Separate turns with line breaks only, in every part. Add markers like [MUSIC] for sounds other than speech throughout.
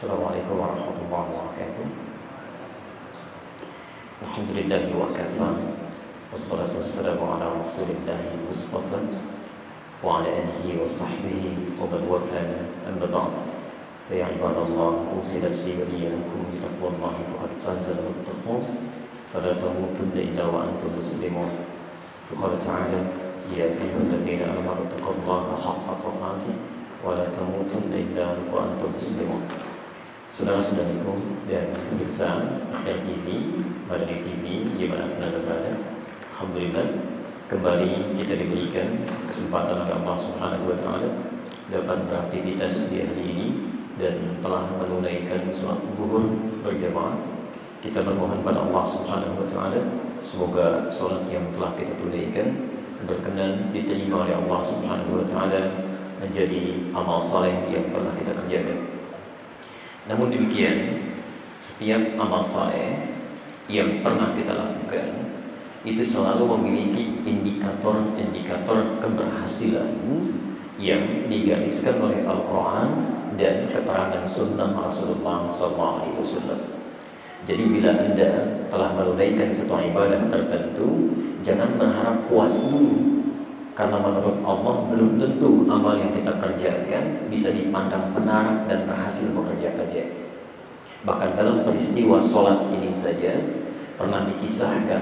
السلام عليكم ورحمة الله وبركاته. الحمد لله وكفى والصلاة والسلام على رسول الله المصطفى وعلى آله وصحبه ومن وفى أما بعد. فيا عباد الله أوصي نفسي وإياكم بتقوى الله فقد فاز المتقون. فلا تموتن إلا وأنتم مسلمون. فقال تعالى يا أيها الذين آمنوا اتقوا الله حق تقاته ولا تموتن إلا وأنتم مسلمون. Saudara-saudariku dan pemirsa Akhir TV, Madani TV, gimana pun anda? Alhamdulillah Kembali kita diberikan kesempatan oleh Allah Subhanahu Wa Taala Dapat beraktivitas di hari ini Dan telah menunaikan sholat zuhur berjamaah. Kita bermohon pada Allah Subhanahu Wa Taala Semoga sholat yang telah kita tunaikan Berkenan diterima oleh Allah Subhanahu Wa Taala Menjadi amal saleh yang pernah kita kerjakan namun demikian, setiap amal saleh yang pernah kita lakukan itu selalu memiliki indikator-indikator keberhasilan yang digariskan oleh Al-Quran dan keterangan Sunnah Rasulullah SAW. Jadi bila anda telah menunaikan satu ibadah tertentu, jangan berharap puas dulu karena menurut Allah belum tentu amal yang kita kerjakan bisa dipandang benar dan berhasil mengerjakannya. Bahkan dalam peristiwa sholat ini saja pernah dikisahkan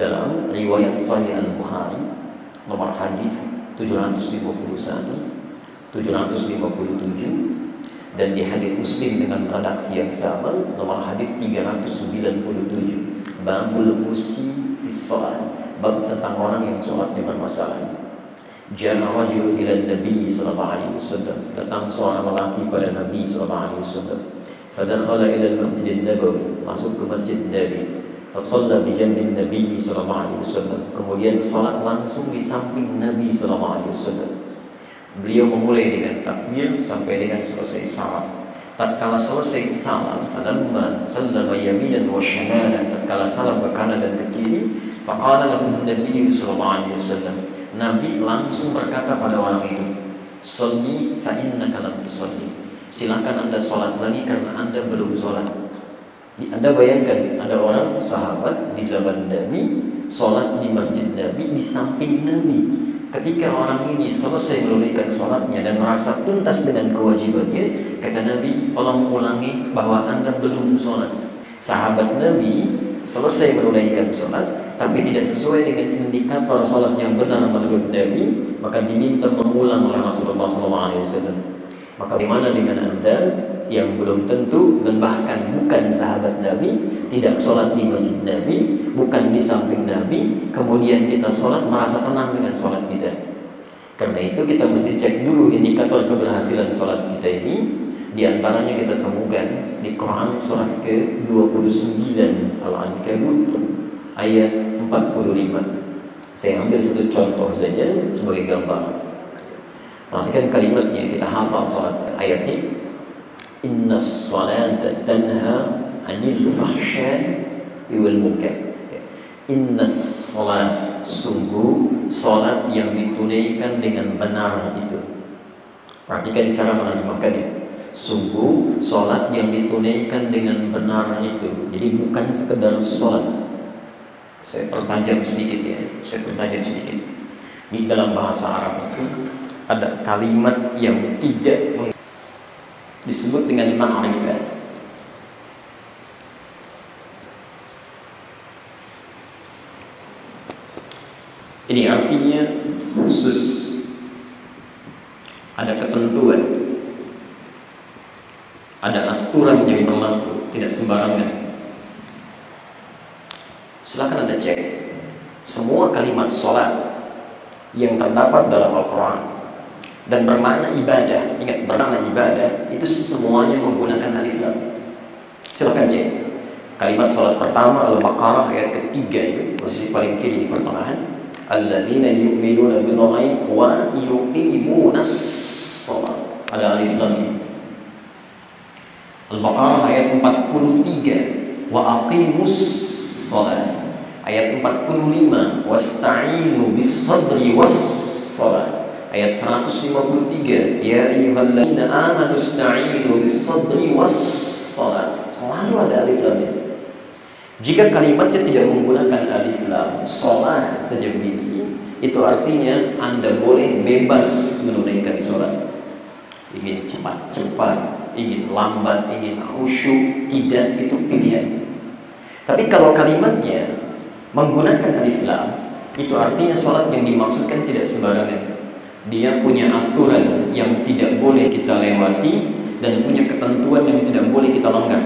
dalam riwayat Sahih Al Bukhari nomor hadis 751, 757 dan di hadis Muslim dengan redaksi yang sama nomor hadis 397 babul musi fi sholat bab tentang orang yang sholatnya bermasalah. Jana rajul ila Nabi sallallahu alaihi wasallam. Datang seorang lelaki pada Nabi sallallahu alaihi wasallam. Fadakhala ila al-Masjid Nabawi, masuk ke Masjid Nabi. Fasalla bi Nabi sallallahu alaihi wasallam. Kemudian salat langsung di samping Nabi sallallahu alaihi wasallam. Beliau memulai dengan takbir sampai dengan selesai salat. Tatkala selesai salam, falamma sallama yaminan wa shimalan, tatkala salam ke kanan dan ke kiri, faqala lahu Nabi sallallahu alaihi wasallam. Nabi langsung berkata pada orang itu, "Shalli fa innaka lam tusalli." Silakan Anda sholat lagi karena Anda belum sholat. Anda bayangkan ada orang sahabat di zaman Nabi sholat di masjid Nabi di samping Nabi. Ketika orang ini selesai menunaikan sholatnya dan merasa tuntas dengan kewajibannya, kata Nabi, tolong ulangi bahwa Anda belum sholat. Sahabat Nabi selesai menunaikan sholat, tapi tidak sesuai dengan indikator sholat yang benar menurut Nabi, maka diminta mengulang oleh Rasulullah SAW. Maka bagaimana dengan anda yang belum tentu dan bahkan bukan sahabat Nabi, tidak sholat di masjid Nabi, bukan di samping Nabi, kemudian kita sholat merasa tenang dengan sholat kita. Karena itu kita mesti cek dulu indikator keberhasilan sholat kita ini. Di antaranya kita temukan di Quran surah ke-29 Al-Ankabut ayat 45. Saya ambil satu contoh saja sebagai gambar. Perhatikan kalimatnya kita hafal soal ayat ini. Inna salata tanha anil fahsya wal munkar. Inna salat sungguh salat yang ditunaikan dengan benar itu. Perhatikan cara menerjemahkannya. Sungguh salat yang ditunaikan dengan benar itu. Jadi bukan sekedar salat. Saya pertajam sedikit ya. Saya pertajam sedikit. Di dalam bahasa Arab itu ada kalimat yang tidak disebut dengan ma'rifat. Ini artinya khusus ada ketentuan, ada aturan yang berlaku, tidak sembarangan. Silakan anda cek semua kalimat sholat yang terdapat dalam Al-Quran dan bermakna ibadah. Ingat, bermakna ibadah itu semuanya menggunakan alif lam. Silakan cek. Kalimat salat pertama Al-Baqarah ayat ketiga itu posisi paling kiri di pertengahan. Alladzina yu'minuna bil ghaib wa yuqimunas shalah. Ada alif lam. Al-Baqarah ayat 43 wa aqimus shalah. Ayat 45 wasta'inu bis sabri was shalah ayat 153 ya ayyuhalladzina amanu ista'inu bis-sabri was-shalah selalu ada alif lamnya jika kalimatnya tidak menggunakan alif lam sholat saja begini itu artinya anda boleh bebas menunaikan sholat ingin cepat-cepat ingin lambat ingin khusyuk tidak itu pilihan. Tapi kalau kalimatnya menggunakan alif lam itu artinya sholat yang dimaksudkan tidak sembarangan dia punya aturan yang tidak boleh kita lewati dan punya ketentuan yang tidak boleh kita langgar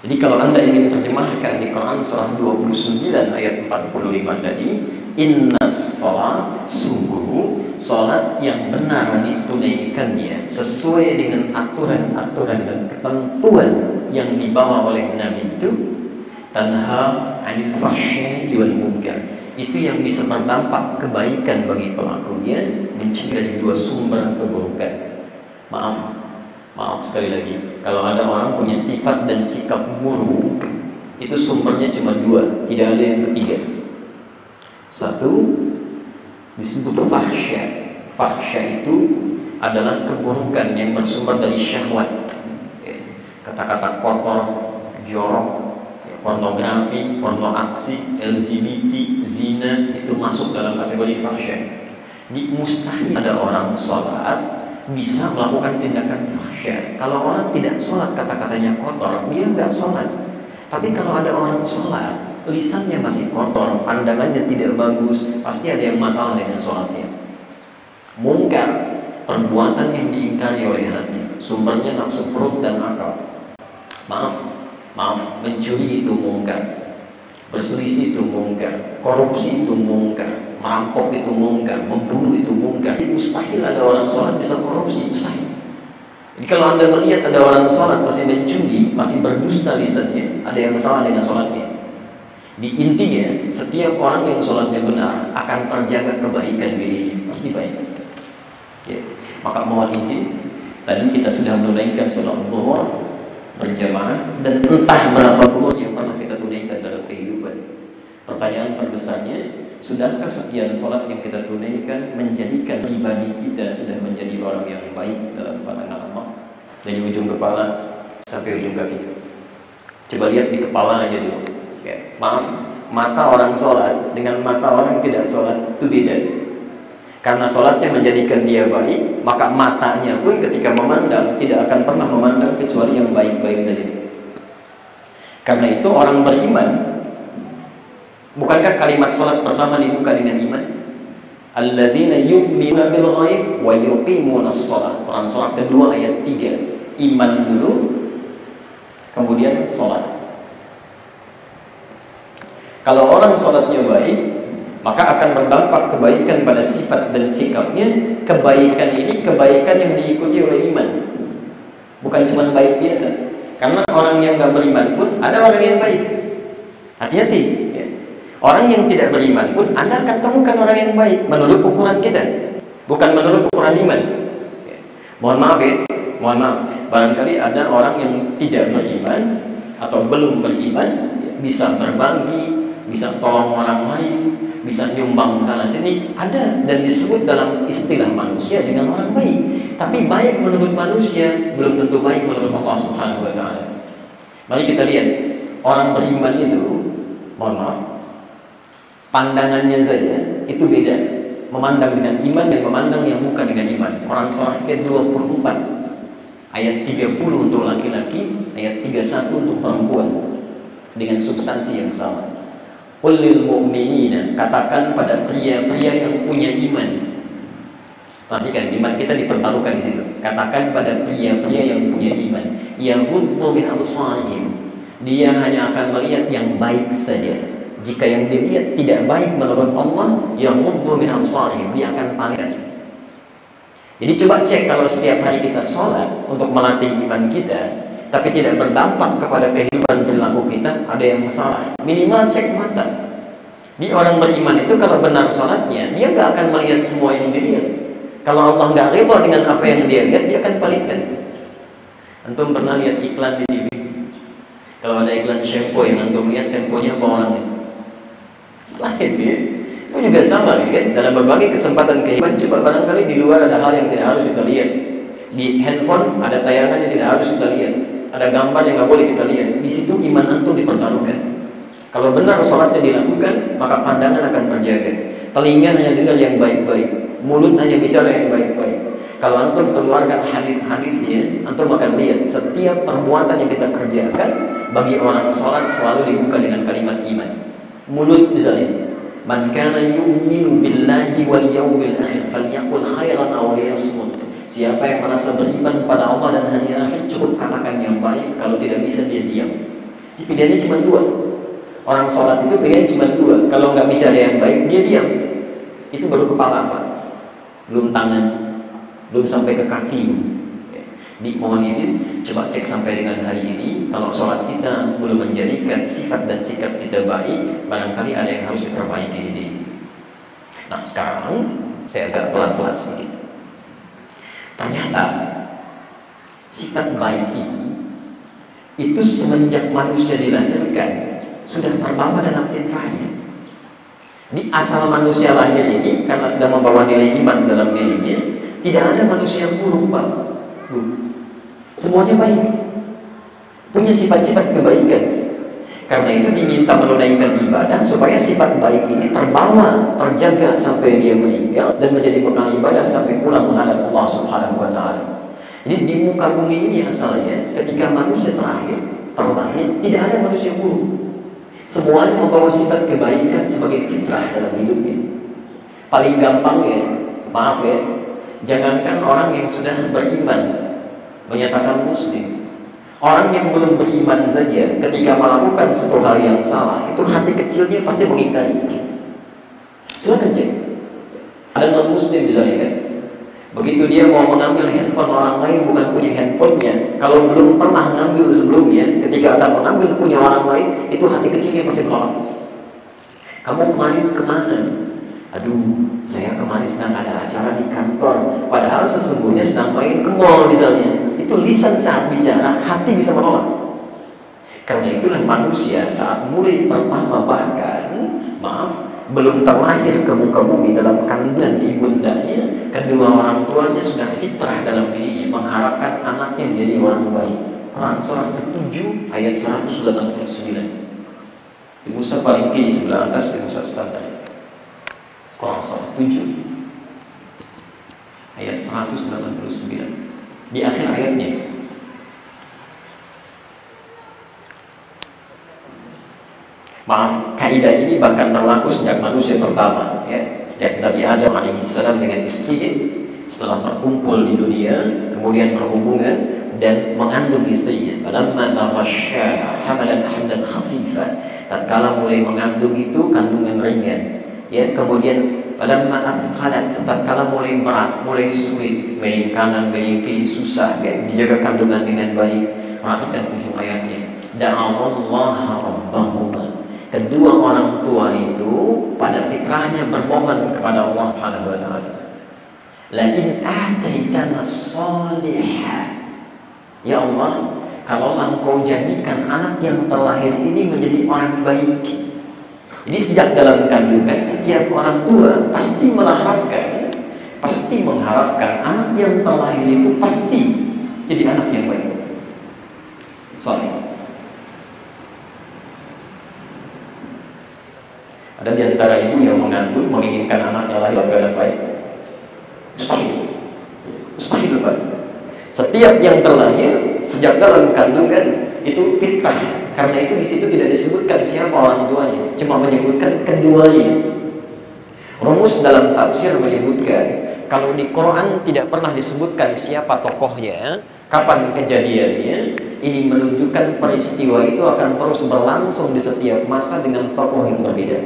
jadi kalau anda ingin terjemahkan di Quran surah 29 ayat 45 tadi Inna sholat sungguh sholat yang benar ditunaikannya Sesuai dengan aturan-aturan dan ketentuan yang dibawa oleh Nabi itu Tanha anil fahsyai wal munkar Itu yang bisa berdampak kebaikan bagi pelakunya Mencegah dari dua sumber keburukan Maaf Maaf sekali lagi, kalau ada orang punya sifat dan sikap buruk, itu sumbernya cuma dua, tidak ada yang ketiga. Satu disebut fahsya. Fahsya itu adalah keburukan yang bersumber dari syahwat. Kata-kata kotor, jorok, pornografi, porno aksi, LGBT, zina itu masuk dalam kategori fahsya. Di mustahil ada orang sholat bisa melakukan tindakan fahsyat. Kalau orang tidak sholat kata-katanya kotor, dia nggak sholat. Tapi kalau ada orang sholat, lisannya masih kotor, pandangannya tidak bagus, pasti ada yang masalah dengan sholatnya. Mungkar, perbuatan yang diingkari oleh hati, sumbernya nafsu perut dan akal. Maaf, maaf, mencuri itu mungkar, berselisih itu mungkar, korupsi itu mungkar, merampok itu mungkar, membunuh itu mungkar. Mustahil ada orang sholat bisa korupsi, mustahil. Jadi kalau anda melihat ada orang sholat masih mencuri, masih berdusta lisannya, ada yang salah dengan sholatnya. Di intinya, setiap orang yang sholatnya benar akan terjaga kebaikan dirinya, pasti baik. Ya. Maka mohon izin, tadi kita sudah menunaikan sholat zuhur berjamaah dan entah berapa zuhur yang pernah kita tunaikan dalam kehidupan. Pertanyaan terbesarnya, Sudahkah sekian sholat yang kita tunaikan menjadikan pribadi kita sudah menjadi orang yang baik dalam pandangan Allah dari ujung kepala sampai ujung kaki? Coba lihat di kepala aja dulu. Ya, maaf, mata orang sholat dengan mata orang tidak sholat itu beda. Karena sholatnya menjadikan dia baik, maka matanya pun ketika memandang tidak akan pernah memandang kecuali yang baik-baik saja. Karena itu orang beriman Bukankah kalimat salat pertama dibuka dengan iman? Alladzina yu'minuna bil ghaib wa yuqimuna shalah. Quran surah kedua ayat 3. Iman dulu kemudian salat. Kalau orang salatnya baik, maka akan berdampak kebaikan pada sifat dan sikapnya. Kebaikan ini kebaikan yang diikuti oleh iman. Bukan cuma baik biasa. Karena orang yang nggak beriman pun ada orang yang baik. Hati-hati, Orang yang tidak beriman pun Anda akan temukan orang yang baik menurut ukuran kita, bukan menurut ukuran iman. Mohon maaf ya, mohon maaf. Barangkali ada orang yang tidak beriman atau belum beriman bisa berbagi, bisa tolong orang lain, bisa nyumbang sana sini, ada dan disebut dalam istilah manusia dengan orang baik. Tapi baik menurut manusia belum tentu baik menurut Allah Subhanahu wa taala. Mari kita lihat orang beriman itu, mohon maaf, pandangannya saja itu beda memandang dengan iman dan memandang yang bukan dengan iman Quran surah ke-24 ayat 30 untuk laki-laki ayat 31 untuk perempuan dengan substansi yang sama Qulil mu'minina katakan pada pria-pria yang punya iman. Perhatikan iman kita dipertaruhkan di situ. Katakan pada pria-pria yang punya iman, yang ghuddu min absarihim. Dia hanya akan melihat yang baik saja. Jika yang dilihat tidak baik menurut Allah mubbu min absarihim dia akan palingkan jadi coba cek kalau setiap hari kita sholat untuk melatih iman kita tapi tidak berdampak kepada kehidupan perilaku kita ada yang salah. Minimal cek mata. Di orang beriman itu kalau benar sholatnya dia gak akan melihat semua yang dilihat kalau Allah gak rela dengan apa yang dia lihat dia akan palingkan. Antum pernah lihat iklan di TV kalau ada iklan shampoo yang antum lihat shampoo-nya apa orangnya? Lain ya. Itu juga sama kan? Dalam berbagai kesempatan kehidupan, coba barangkali di luar ada hal yang tidak harus kita lihat. Di handphone ada tayangan yang tidak harus kita lihat. Ada gambar yang nggak boleh kita lihat. Di situ iman antum dipertaruhkan. Kalau benar sholatnya dilakukan, maka pandangan akan terjaga. Telinga hanya dengar yang baik-baik. Mulut hanya bicara yang baik-baik. Kalau antum keluarkan hadis-hadisnya, antum akan lihat setiap perbuatan yang kita kerjakan bagi orang sholat selalu dibuka dengan kalimat iman. Mulut misalnya, man kana yu'minu billahi wal yawmil akhir falyaqul khairan aw liyasmut. Siapa yang merasa beriman pada Allah dan hari akhir cukup katakan yang baik, kalau tidak bisa dia diam. Pilihannya cuma dua. Orang sholat itu pilihan cuma dua. Kalau nggak bicara yang baik, dia diam. Itu baru kepala apa? Belum tangan, belum sampai ke kaki di mohon izin coba cek sampai dengan hari ini kalau sholat kita belum menjadikan sifat dan sikap kita baik barangkali ada yang harus diperbaiki di sini nah sekarang saya agak pelan-pelan sedikit ternyata sifat baik ini itu semenjak manusia dilahirkan sudah terbawa dalam fitrahnya di asal manusia lahir ini karena sudah membawa nilai iman dalam dirinya tidak ada manusia yang buruk, Pak. Semuanya baik. Punya sifat-sifat kebaikan. Karena itu diminta menunaikan ibadah supaya sifat baik ini terbawa, terjaga sampai dia meninggal dan menjadi bekal ibadah sampai pulang menghadap Allah Subhanahu wa taala. Jadi di muka bumi ini asalnya ketika manusia terakhir terlahir tidak ada manusia buruk. Semuanya membawa sifat kebaikan sebagai fitrah dalam hidupnya. Paling gampang ya, maaf ya, Jangankan orang yang sudah beriman menyatakan muslim. Orang yang belum beriman saja ketika melakukan satu hal yang salah, itu hati kecilnya pasti mengingkari. Silakan cek. Ada non muslim misalnya kan. Begitu dia mau mengambil handphone orang lain bukan punya handphonenya, kalau belum pernah ngambil sebelumnya, ketika akan mengambil punya orang lain, itu hati kecilnya pasti menolak. Kamu kemarin ke mana? Aduh, saya kemarin sedang ada acara di kantor, padahal sesungguhnya sedang main ke mall misalnya. Itu lisan saat bicara, hati bisa menolak. Karena itulah manusia saat mulai pertama bahkan, maaf, belum terlahir ke muka bumi dalam kandungan ibundanya, kedua orang tuanya sudah fitrah dalam dirinya mengharapkan anaknya menjadi orang baik. Quran surah ke-7 ayat 189. Di Musa paling kiri sebelah atas di Musa standar. Qasas 7 ayat 189 di akhir ayatnya. Maaf kaidah ini bahkan berlaku sejak manusia pertama ya. Sejak Nabi Adam alaihissalam dengan istrinya setelah berkumpul di dunia kemudian berhubungan dan mengandung istrinya. Falamma tawasya hamalan hamdan khafifa tatkala mulai mengandung itu kandungan ringan ya. Kemudian pada athqalat kala mulai berat mulai sulit miring kanan miring kiri susah kan dijaga kandungan dengan baik. Perhatikan ujung ayatnya. Da'awallaha rabbahuma. Kedua orang tua itu pada fitrahnya bermohon kepada Allah Subhanahu wa taala. La in ataitana salihah. Ya Allah kalau engkau jadikan anak yang terlahir ini menjadi orang baik jadi sejak dalam kandungan setiap orang tua pasti mengharapkan, pasti mengharapkan anak yang terlahir itu pasti jadi anak yang baik. Sorry. Ada di antara ibu yang mengandung menginginkan anaknya lahir dalam keadaan baik. Mustahil. Mustahil. Setiap yang terlahir sejak dalam kandungan itu fitrah karena itu di situ tidak disebutkan siapa orang tuanya, cuma menyebutkan keduanya. Rumus dalam tafsir menyebutkan kalau di Quran tidak pernah disebutkan siapa tokohnya, kapan kejadiannya, ini menunjukkan peristiwa itu akan terus berlangsung di setiap masa dengan tokoh yang berbeda.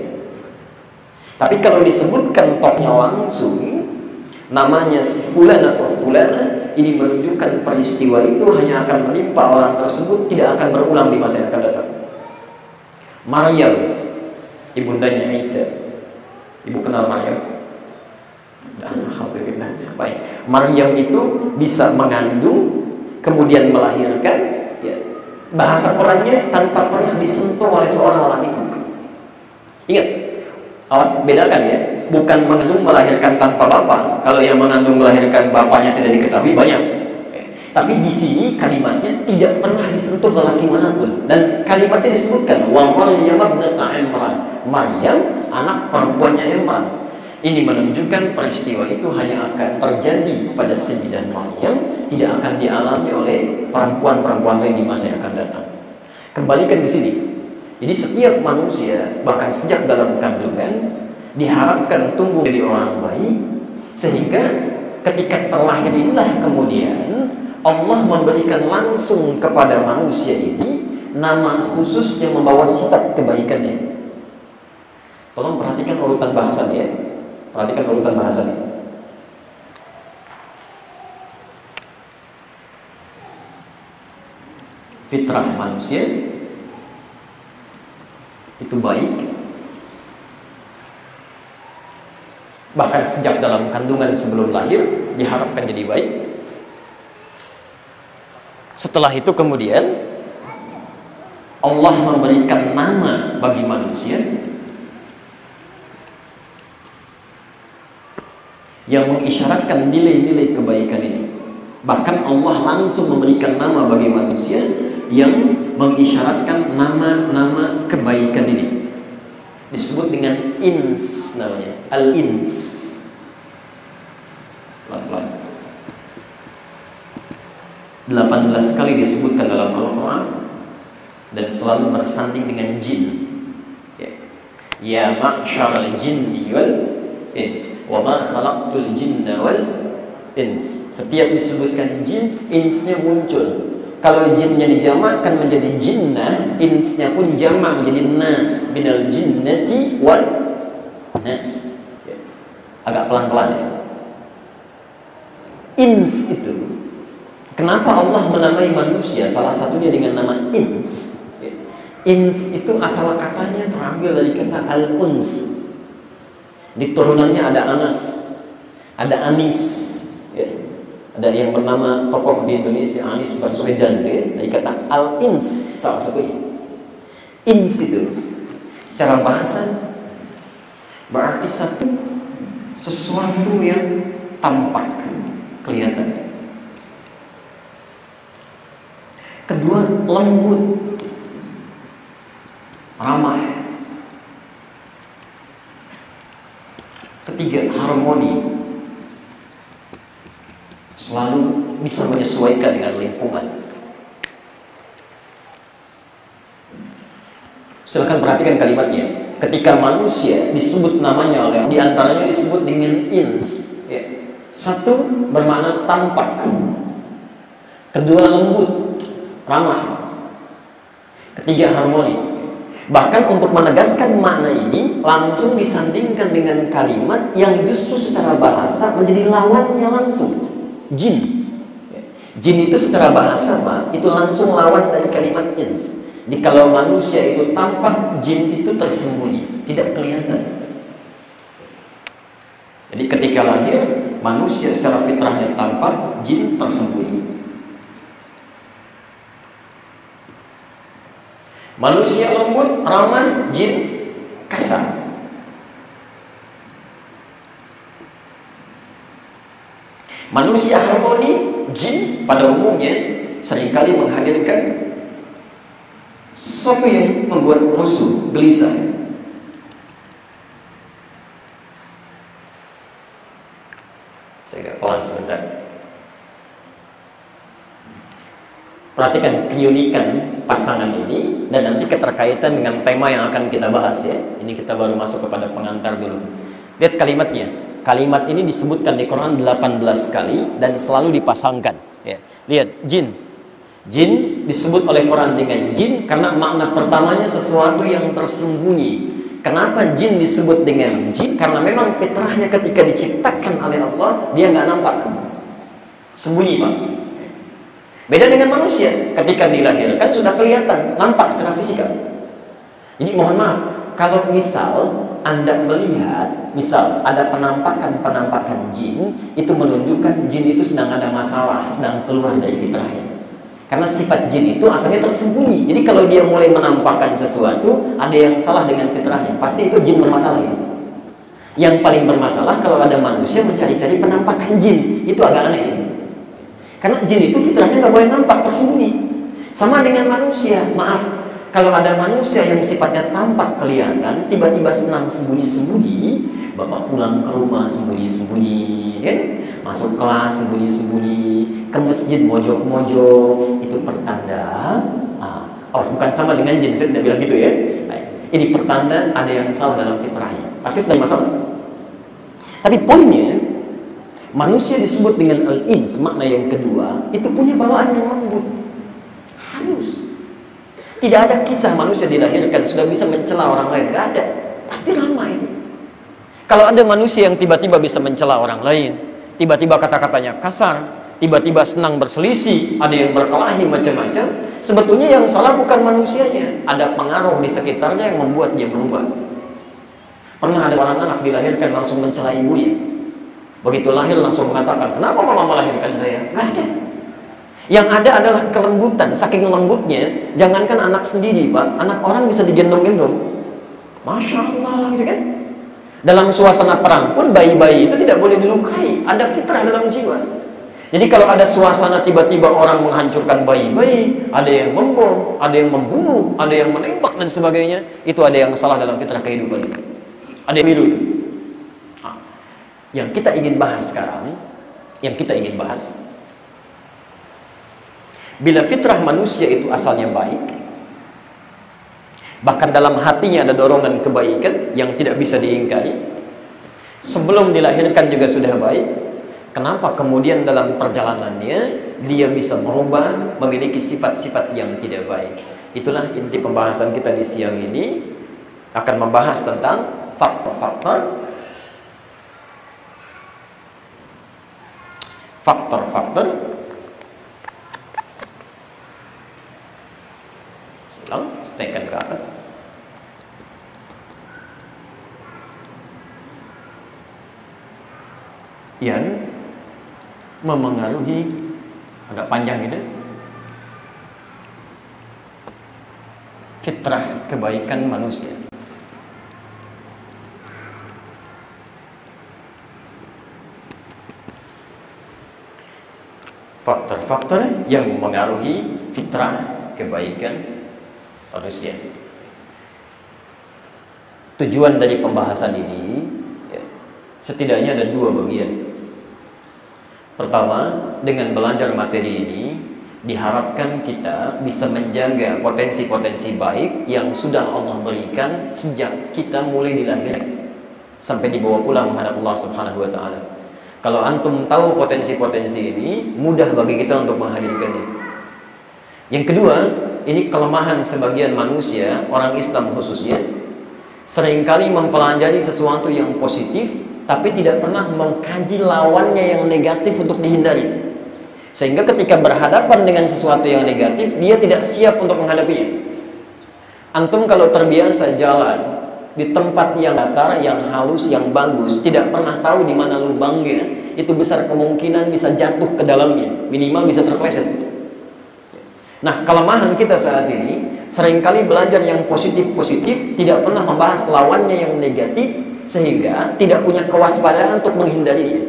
Tapi kalau disebutkan tokohnya langsung, namanya si fulan atau fulana, ini menunjukkan peristiwa itu hanya akan menimpa orang tersebut tidak akan berulang di masa yang akan datang. Maryam, ibundanya Isa. Ibu kenal Maryam? Alhamdulillah. Baik. Maryam itu bisa mengandung, kemudian melahirkan, ya. Bahasa Qurannya tanpa pernah disentuh oleh seorang laki-laki. Ingat, Awas bedakan ya, bukan mengandung melahirkan tanpa bapak. Kalau yang mengandung melahirkan bapaknya tidak diketahui banyak. Tapi di sini kalimatnya tidak pernah disentuh lelaki mana pun dan kalimatnya disebutkan wa Maryam Imran. Maryam anak perempuannya Imran. Ini menunjukkan peristiwa itu hanya akan terjadi pada Sayyidah Maryam, tidak akan dialami oleh perempuan-perempuan lain di masa yang akan datang. Kembalikan di sini. Jadi setiap manusia bahkan sejak dalam kandungan diharapkan tumbuh jadi orang baik sehingga ketika terlahir inilah kemudian Allah memberikan langsung kepada manusia ini nama khusus yang membawa sifat kebaikannya. Tolong perhatikan urutan bahasan ya. Perhatikan urutan bahasan. Fitrah manusia itu baik. Bahkan sejak dalam kandungan sebelum lahir diharapkan jadi baik. Setelah itu kemudian Allah memberikan nama bagi manusia yang mengisyaratkan nilai-nilai kebaikan ini. Bahkan Allah langsung memberikan nama bagi manusia yang mengisyaratkan nama-nama kebaikan ini. Disebut dengan ins namanya, al-ins. Pelan-pelan. 18 kali disebutkan dalam Al-Quran dan selalu bersanding dengan jin. Ya, ya ma'syaral jinni wal ins wa ma khalaqtul jinna wal ins setiap disebutkan jin insnya muncul kalau jinnya dijamakkan menjadi jinnah insnya pun jamak menjadi nas binal jinnati wal nas ya. agak pelan-pelan ya ins itu kenapa Allah menamai manusia salah satunya dengan nama ins ya. ins itu asal katanya terambil dari kata al-uns di turunannya ada Anas, ada Anis. Ada yang bernama tokoh di Indonesia Anis Baswedan, ya. dari kata al-ins salah satunya. Ins itu secara bahasa berarti satu sesuatu yang tampak kelihatan. Kedua lembut, ramah, Ketiga, harmoni. Selalu bisa menyesuaikan dengan lingkungan. Silahkan perhatikan kalimatnya. Ketika manusia disebut namanya oleh di antaranya disebut dengan ins. Ya. Satu bermakna tampak. Kedua lembut, ramah. Ketiga harmoni. Bahkan untuk menegaskan makna ini langsung disandingkan dengan kalimat yang justru secara bahasa menjadi lawannya langsung. Jin. Jin itu secara bahasa Pak, itu langsung lawan dari kalimat ins. Jadi kalau manusia itu tampak, jin itu tersembunyi, tidak kelihatan. Jadi ketika lahir, manusia secara fitrahnya tampak, jin tersembunyi. Manusia lembut, ramah, jin kasar. Manusia harmoni, jin pada umumnya sering kali menghadirkan sesuatu yang membuat rusuh, gelisah. Saya pelan sebentar. Perhatikan keunikan pasangan ini dan nanti keterkaitan dengan tema yang akan kita bahas ya. Ini kita baru masuk kepada pengantar dulu. Lihat kalimatnya. Kalimat ini disebutkan di Quran 18 kali dan selalu dipasangkan ya. Lihat jin. Jin disebut oleh Quran dengan jin karena makna pertamanya sesuatu yang tersembunyi. Kenapa jin disebut dengan jin? Karena memang fitrahnya ketika diciptakan oleh Allah dia nggak nampak. Sembunyi, Pak. Beda dengan manusia, ketika dilahirkan sudah kelihatan, nampak secara fisikal. Jadi mohon maaf, kalau misal Anda melihat, misal ada penampakan-penampakan jin, itu menunjukkan jin itu sedang ada masalah, sedang keluar dari fitrahnya. Karena sifat jin itu asalnya tersembunyi. Jadi kalau dia mulai menampakkan sesuatu, ada yang salah dengan fitrahnya. Pasti itu jin bermasalah itu. Yang paling bermasalah kalau ada manusia mencari-cari penampakan jin, itu agak aneh. Karena jin itu fitrahnya nggak boleh nampak tersembunyi. Sama dengan manusia, maaf, kalau ada manusia yang sifatnya tampak kelihatan, tiba-tiba senang sembunyi-sembunyi, bapak pulang ke rumah sembunyi-sembunyi, kan? Masuk kelas sembunyi-sembunyi, ke masjid mojok-mojok, itu pertanda. Ah, oh, bukan sama dengan jin, saya tidak bilang gitu ya. Ini pertanda ada yang salah dalam fitrahnya. Pasti sedang masalah. Tapi poinnya, Manusia disebut dengan al-ins, makna yang kedua, itu punya bawaan yang lembut. Halus. Tidak ada kisah manusia dilahirkan sudah bisa mencela orang lain, Gak ada. Pasti ramai itu. Kalau ada manusia yang tiba-tiba bisa mencela orang lain, tiba-tiba kata-katanya kasar, tiba-tiba senang berselisih, ada yang berkelahi macam-macam, sebetulnya yang salah bukan manusianya, ada pengaruh di sekitarnya yang membuat dia berubah. Pernah ada orang anak dilahirkan langsung mencela ibunya, Begitu lahir langsung mengatakan, kenapa mama melahirkan saya? Gak ada. Yang ada adalah kelembutan, saking lembutnya, jangankan anak sendiri, Pak, anak orang bisa digendong-gendong. Masya Allah, gitu kan? Dalam suasana perang pun bayi-bayi itu tidak boleh dilukai, ada fitrah dalam jiwa. Jadi kalau ada suasana tiba-tiba orang menghancurkan bayi-bayi, ada yang membom, ada yang membunuh, ada yang menembak dan sebagainya, itu ada yang salah dalam fitrah kehidupan. Ada yang biru itu. Yang kita ingin bahas sekarang, yang kita ingin bahas, bila fitrah manusia itu asalnya baik, bahkan dalam hatinya ada dorongan kebaikan yang tidak bisa diingkari, sebelum dilahirkan juga sudah baik, kenapa kemudian dalam perjalanannya dia bisa merubah, memiliki sifat-sifat yang tidak baik? Itulah inti pembahasan kita di siang ini akan membahas tentang faktor-faktor faktor-faktor Selang, setekan ke atas. Yang memengaruhi agak panjang gitu fitrah kebaikan manusia. Faktor-faktor yang mengaruhi fitrah kebaikan manusia. Tujuan dari pembahasan ini ya, setidaknya ada dua bagian. Pertama, dengan belajar materi ini diharapkan kita bisa menjaga potensi-potensi baik yang sudah Allah berikan sejak kita mulai dilahirkan sampai dibawa pulang menghadap Allah Subhanahu wa taala. Kalau antum tahu potensi-potensi ini, mudah bagi kita untuk menghadirkannya. Yang kedua, ini kelemahan sebagian manusia, orang Islam khususnya, sering kali mempelajari sesuatu yang positif, tapi tidak pernah mengkaji lawannya yang negatif untuk dihindari. Sehingga ketika berhadapan dengan sesuatu yang negatif, dia tidak siap untuk menghadapinya. Antum kalau terbiasa jalan di tempat yang datar, yang halus, yang bagus, tidak pernah tahu di mana lubangnya, itu besar kemungkinan bisa jatuh ke dalamnya, minimal bisa terpleset. Nah, kelemahan kita saat ini sering kali belajar yang positif-positif, tidak pernah membahas lawannya yang negatif, sehingga tidak punya kewaspadaan untuk menghindarinya.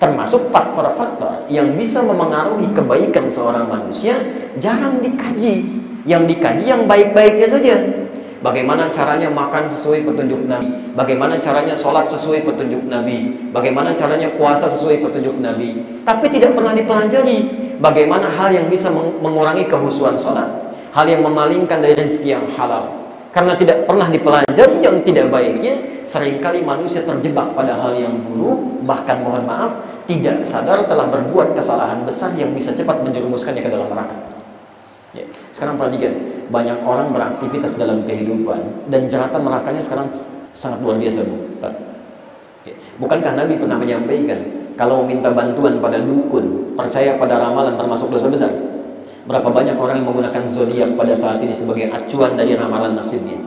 Termasuk faktor-faktor yang bisa memengaruhi kebaikan seorang manusia jarang dikaji. Yang dikaji yang baik-baiknya saja Bagaimana caranya makan sesuai petunjuk Nabi? Bagaimana caranya sholat sesuai petunjuk Nabi? Bagaimana caranya puasa sesuai petunjuk Nabi? Tapi tidak pernah dipelajari Bagaimana hal yang bisa mengurangi kehusuan sholat Hal yang memalingkan dari rezeki yang halal. Karena tidak pernah dipelajari yang tidak baiknya Seringkali manusia terjebak pada hal yang buruk. Bahkan mohon maaf Tidak sadar telah berbuat kesalahan besar Yang bisa cepat menjerumuskannya ke dalam neraka Ya. Sekarang perhatikan, banyak orang beraktivitas dalam kehidupan dan jeratan nerakanya sekarang sangat luar biasa, Bu. Ya. Bukankah Nabi pernah menyampaikan kalau meminta bantuan pada dukun, percaya pada ramalan termasuk dosa besar? Berapa banyak orang yang menggunakan zodiak pada saat ini sebagai acuan dari ramalan nasibnya?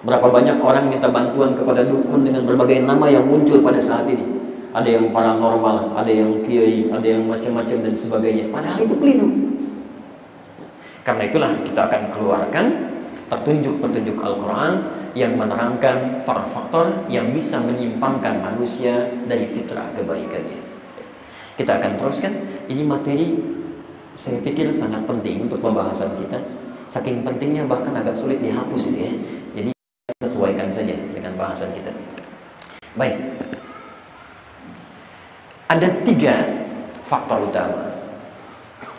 Berapa banyak orang minta bantuan kepada dukun dengan berbagai nama yang muncul pada saat ini? Ada yang paranormal, ada yang kiai, ada yang macam-macam dan sebagainya. Padahal itu keliru. Karena itulah kita akan keluarkan petunjuk-petunjuk Al-Quran yang menerangkan faktor-faktor yang bisa menyimpangkan manusia dari fitrah kebaikannya. Kita akan teruskan. Ini materi saya pikir sangat penting untuk pembahasan kita. Saking pentingnya bahkan agak sulit dihapus ini ya. Jadi sesuaikan saja dengan bahasan kita. Baik. Ada tiga faktor utama.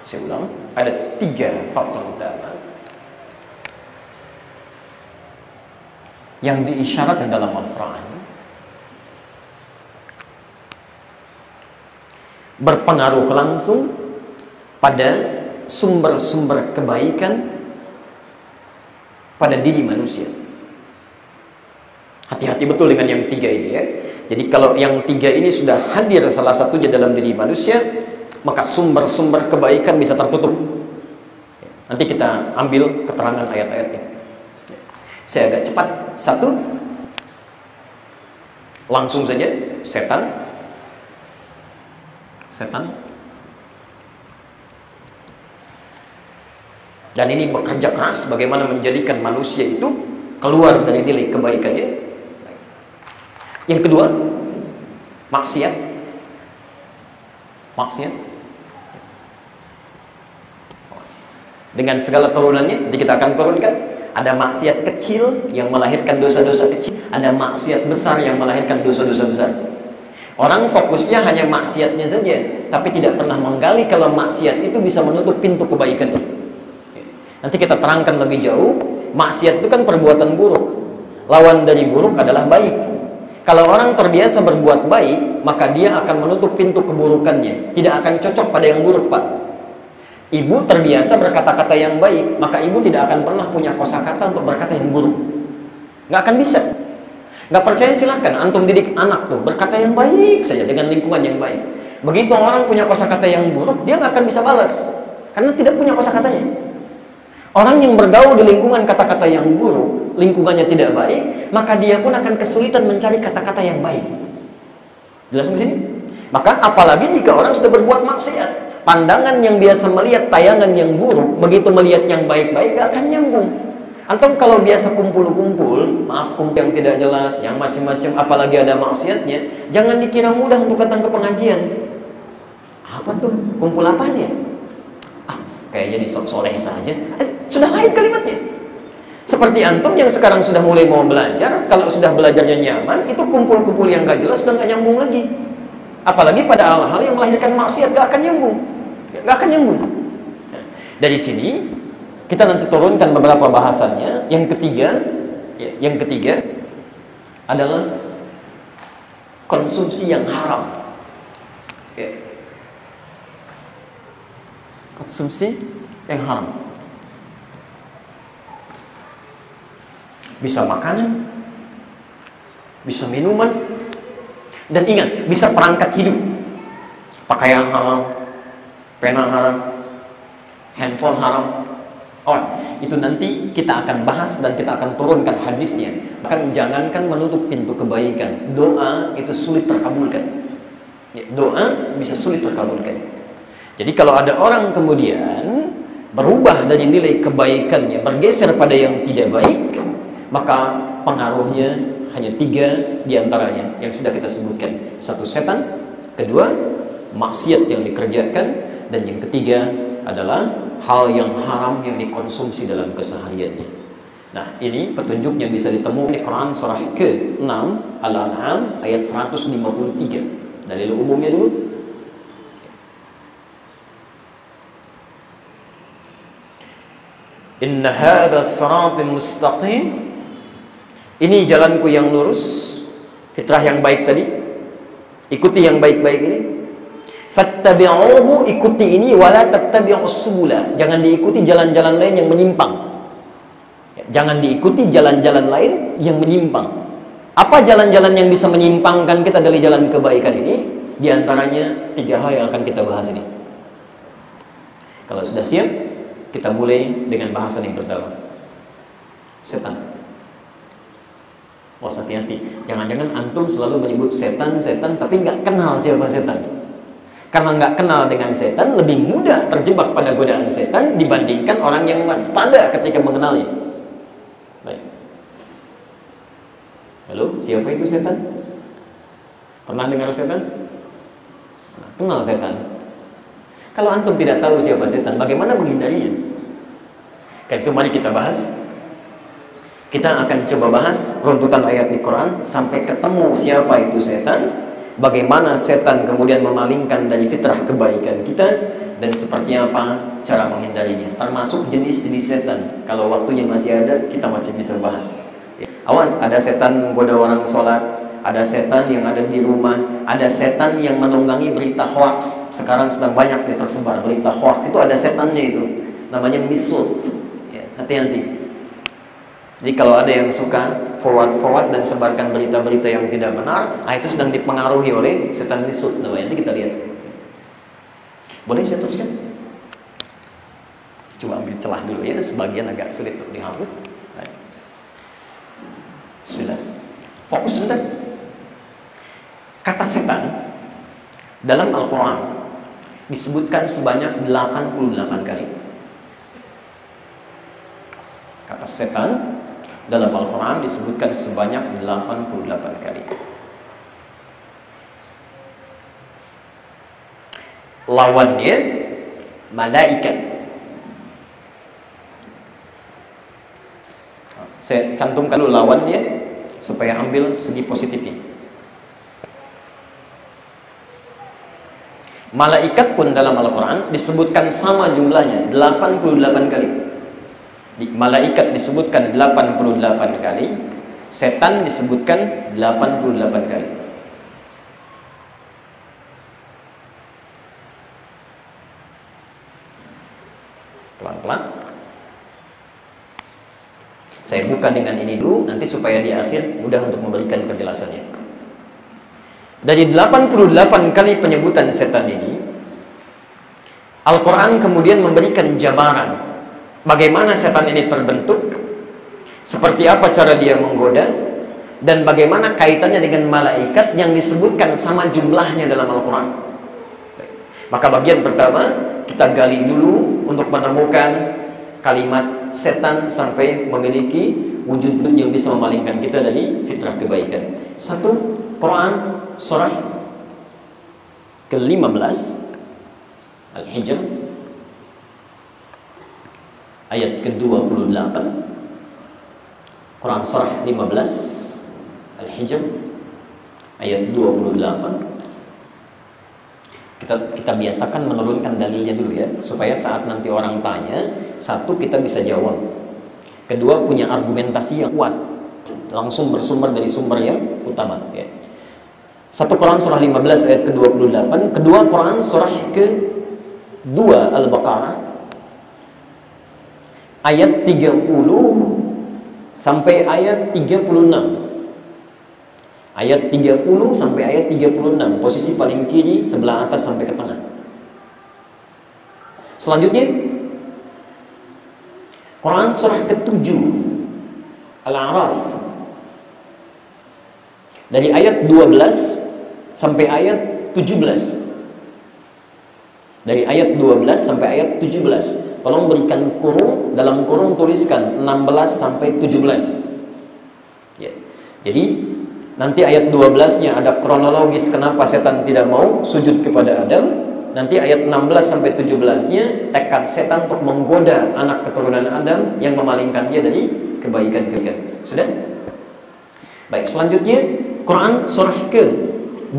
Saya ulang, ada tiga faktor utama yang diisyaratkan dalam Al-Quran berpengaruh langsung pada sumber-sumber kebaikan pada diri manusia. Hati-hati betul dengan yang tiga ini ya. Jadi kalau yang tiga ini sudah hadir salah satunya dalam diri manusia, maka sumber-sumber kebaikan bisa tertutup. Nanti kita ambil keterangan ayat-ayatnya. Saya agak cepat. Satu, langsung saja setan. Setan. Dan ini bekerja keras bagaimana menjadikan manusia itu keluar dari nilai kebaikannya. Yang kedua, maksiat. Maksiat. Dengan segala turunannya, nanti kita akan turunkan ada maksiat kecil yang melahirkan dosa-dosa kecil, ada maksiat besar yang melahirkan dosa-dosa besar. Orang fokusnya hanya maksiatnya saja, tapi tidak pernah menggali kalau maksiat itu bisa menutup pintu kebaikan. Nanti kita terangkan lebih jauh, maksiat itu kan perbuatan buruk. Lawan dari buruk adalah baik. Kalau orang terbiasa berbuat baik, maka dia akan menutup pintu keburukannya. Tidak akan cocok pada yang buruk, Pak. Ibu terbiasa berkata-kata yang baik, maka ibu tidak akan pernah punya kosakata untuk berkata yang buruk. Nggak akan bisa. Nggak percaya silahkan, antum didik anak tuh berkata yang baik saja dengan lingkungan yang baik. Begitu orang punya kosakata yang buruk, dia nggak akan bisa balas karena tidak punya kosakatanya. Orang yang bergaul di lingkungan kata-kata yang buruk, lingkungannya tidak baik, maka dia pun akan kesulitan mencari kata-kata yang baik. Jelas di sini? Maka apalagi jika orang sudah berbuat maksiat, pandangan yang biasa melihat tayangan yang buruk begitu melihat yang baik-baik gak akan nyambung. Antum kalau biasa kumpul-kumpul maaf kumpul yang tidak jelas yang macam-macam apalagi ada maksiatnya jangan dikira mudah untuk datang ke pengajian. Apa tuh? Kumpul apa ya ah kayaknya di soleh saja. Eh, sudah lain kalimatnya. Seperti antum yang sekarang sudah mulai mau belajar kalau sudah belajarnya nyaman itu kumpul-kumpul yang gak jelas sudah gak nyambung lagi. Apalagi pada hal-hal yang melahirkan maksiat gak akan nyambung. Gak akan nyambung. Dari sini kita nanti turunkan beberapa bahasannya. Yang ketiga, ya, yang ketiga adalah konsumsi yang haram. Ya. Konsumsi yang haram. Bisa makanan, bisa minuman, dan ingat, bisa perangkat hidup. Pakaian haram, pena haram, handphone haram. Awas, itu nanti kita akan bahas dan kita akan turunkan hadisnya. Bahkan jangankan menutup pintu kebaikan. Doa itu sulit terkabulkan. Ya, doa bisa sulit terkabulkan. Jadi kalau ada orang kemudian berubah dari nilai kebaikannya, bergeser pada yang tidak baik, maka pengaruhnya hanya tiga di antaranya yang sudah kita sebutkan. Satu setan, kedua maksiat yang dikerjakan, dan yang ketiga adalah hal yang haram yang dikonsumsi dalam kesehariannya. Nah, ini petunjuknya bisa ditemui di Quran surah ke-6 Al-An'am ayat 153. Dalil umumnya dulu. Inna hadha siratal mustaqim ini jalanku yang lurus, fitrah yang baik tadi. Ikuti yang baik-baik ini. Fattabi'uhu ikuti ini wala tattabi'us subula. Jangan diikuti jalan-jalan lain yang menyimpang. Ya, jangan diikuti jalan-jalan lain yang menyimpang. Apa jalan-jalan yang bisa menyimpangkan kita dari jalan kebaikan ini? Di antaranya tiga hal yang akan kita bahas ini. Kalau sudah siap, kita mulai dengan bahasan yang pertama. Setan. Was hati-hati. Jangan-jangan antum selalu menyebut setan-setan tapi nggak kenal siapa setan. Karena nggak kenal dengan setan lebih mudah terjebak pada godaan setan dibandingkan orang yang waspada ketika mengenalnya. Baik. Halo, siapa itu setan? Pernah dengar setan? Kenal setan? Kalau antum tidak tahu siapa setan, bagaimana menghindarinya? Kan itu mari kita bahas. Kita akan coba bahas runtutan ayat di Quran sampai ketemu siapa itu setan, bagaimana setan kemudian memalingkan dari fitrah kebaikan kita dan seperti apa cara menghindarinya. Termasuk jenis-jenis setan. Kalau waktunya masih ada, kita masih bisa bahas. Awas, ada setan menggoda orang sholat, ada setan yang ada di rumah, ada setan yang menunggangi berita hoax. Sekarang sedang banyak nih tersebar berita hoax. Itu ada setannya itu, namanya misut. Ya, hati-hati. Jadi kalau ada yang suka forward-forward dan sebarkan berita-berita yang tidak benar, nah itu sedang dipengaruhi oleh setan misut namanya. Nanti kita lihat. Boleh saya teruskan? Coba ambil celah dulu ya, sebagian agak sulit untuk dihapus. Bismillah. Fokus sebentar. Kata setan dalam Al-Quran disebutkan sebanyak 88 kali. Kata setan dalam Al-Quran disebutkan sebanyak 88 kali. Lawannya malaikat. Saya cantumkan dulu lawannya supaya ambil segi positifnya. Malaikat pun dalam Al-Quran disebutkan sama jumlahnya 88 kali. Malaikat disebutkan 88 kali, setan disebutkan 88 kali. Pelan-pelan. Saya buka dengan ini dulu, nanti supaya di akhir mudah untuk memberikan penjelasannya. Dari 88 kali penyebutan setan ini, Al-Quran kemudian memberikan jabaran bagaimana setan ini terbentuk, seperti apa cara dia menggoda, dan bagaimana kaitannya dengan malaikat yang disebutkan sama jumlahnya dalam Al-Quran. Maka bagian pertama, kita gali dulu untuk menemukan kalimat setan sampai memiliki wujud yang bisa memalingkan kita dari fitrah kebaikan. Satu, Quran surah ke-15 Al-Hijr ayat ke-28 Quran surah 15 Al-Hijr ayat 28 kita kita biasakan menurunkan dalilnya dulu ya supaya saat nanti orang tanya satu kita bisa jawab. Kedua punya argumentasi yang kuat langsung bersumber dari sumber yang utama ya. Satu Quran surah 15 ayat ke-28, kedua Quran surah ke-2 Al-Baqarah ayat 30 sampai ayat 36. Ayat 30 sampai ayat 36, posisi paling kiri sebelah atas sampai ke tengah. Selanjutnya Quran surah ke-7 Al-A'raf dari ayat 12 sampai ayat 17 dari ayat 12 sampai ayat 17 tolong berikan kurung dalam kurung tuliskan 16 sampai 17 ya. jadi nanti ayat 12 nya ada kronologis kenapa setan tidak mau sujud kepada Adam. Nanti ayat 16 sampai 17 nya tekad setan untuk menggoda anak keturunan Adam yang memalingkan dia dari kebaikan-kebaikan sudah? baik selanjutnya Quran surah ke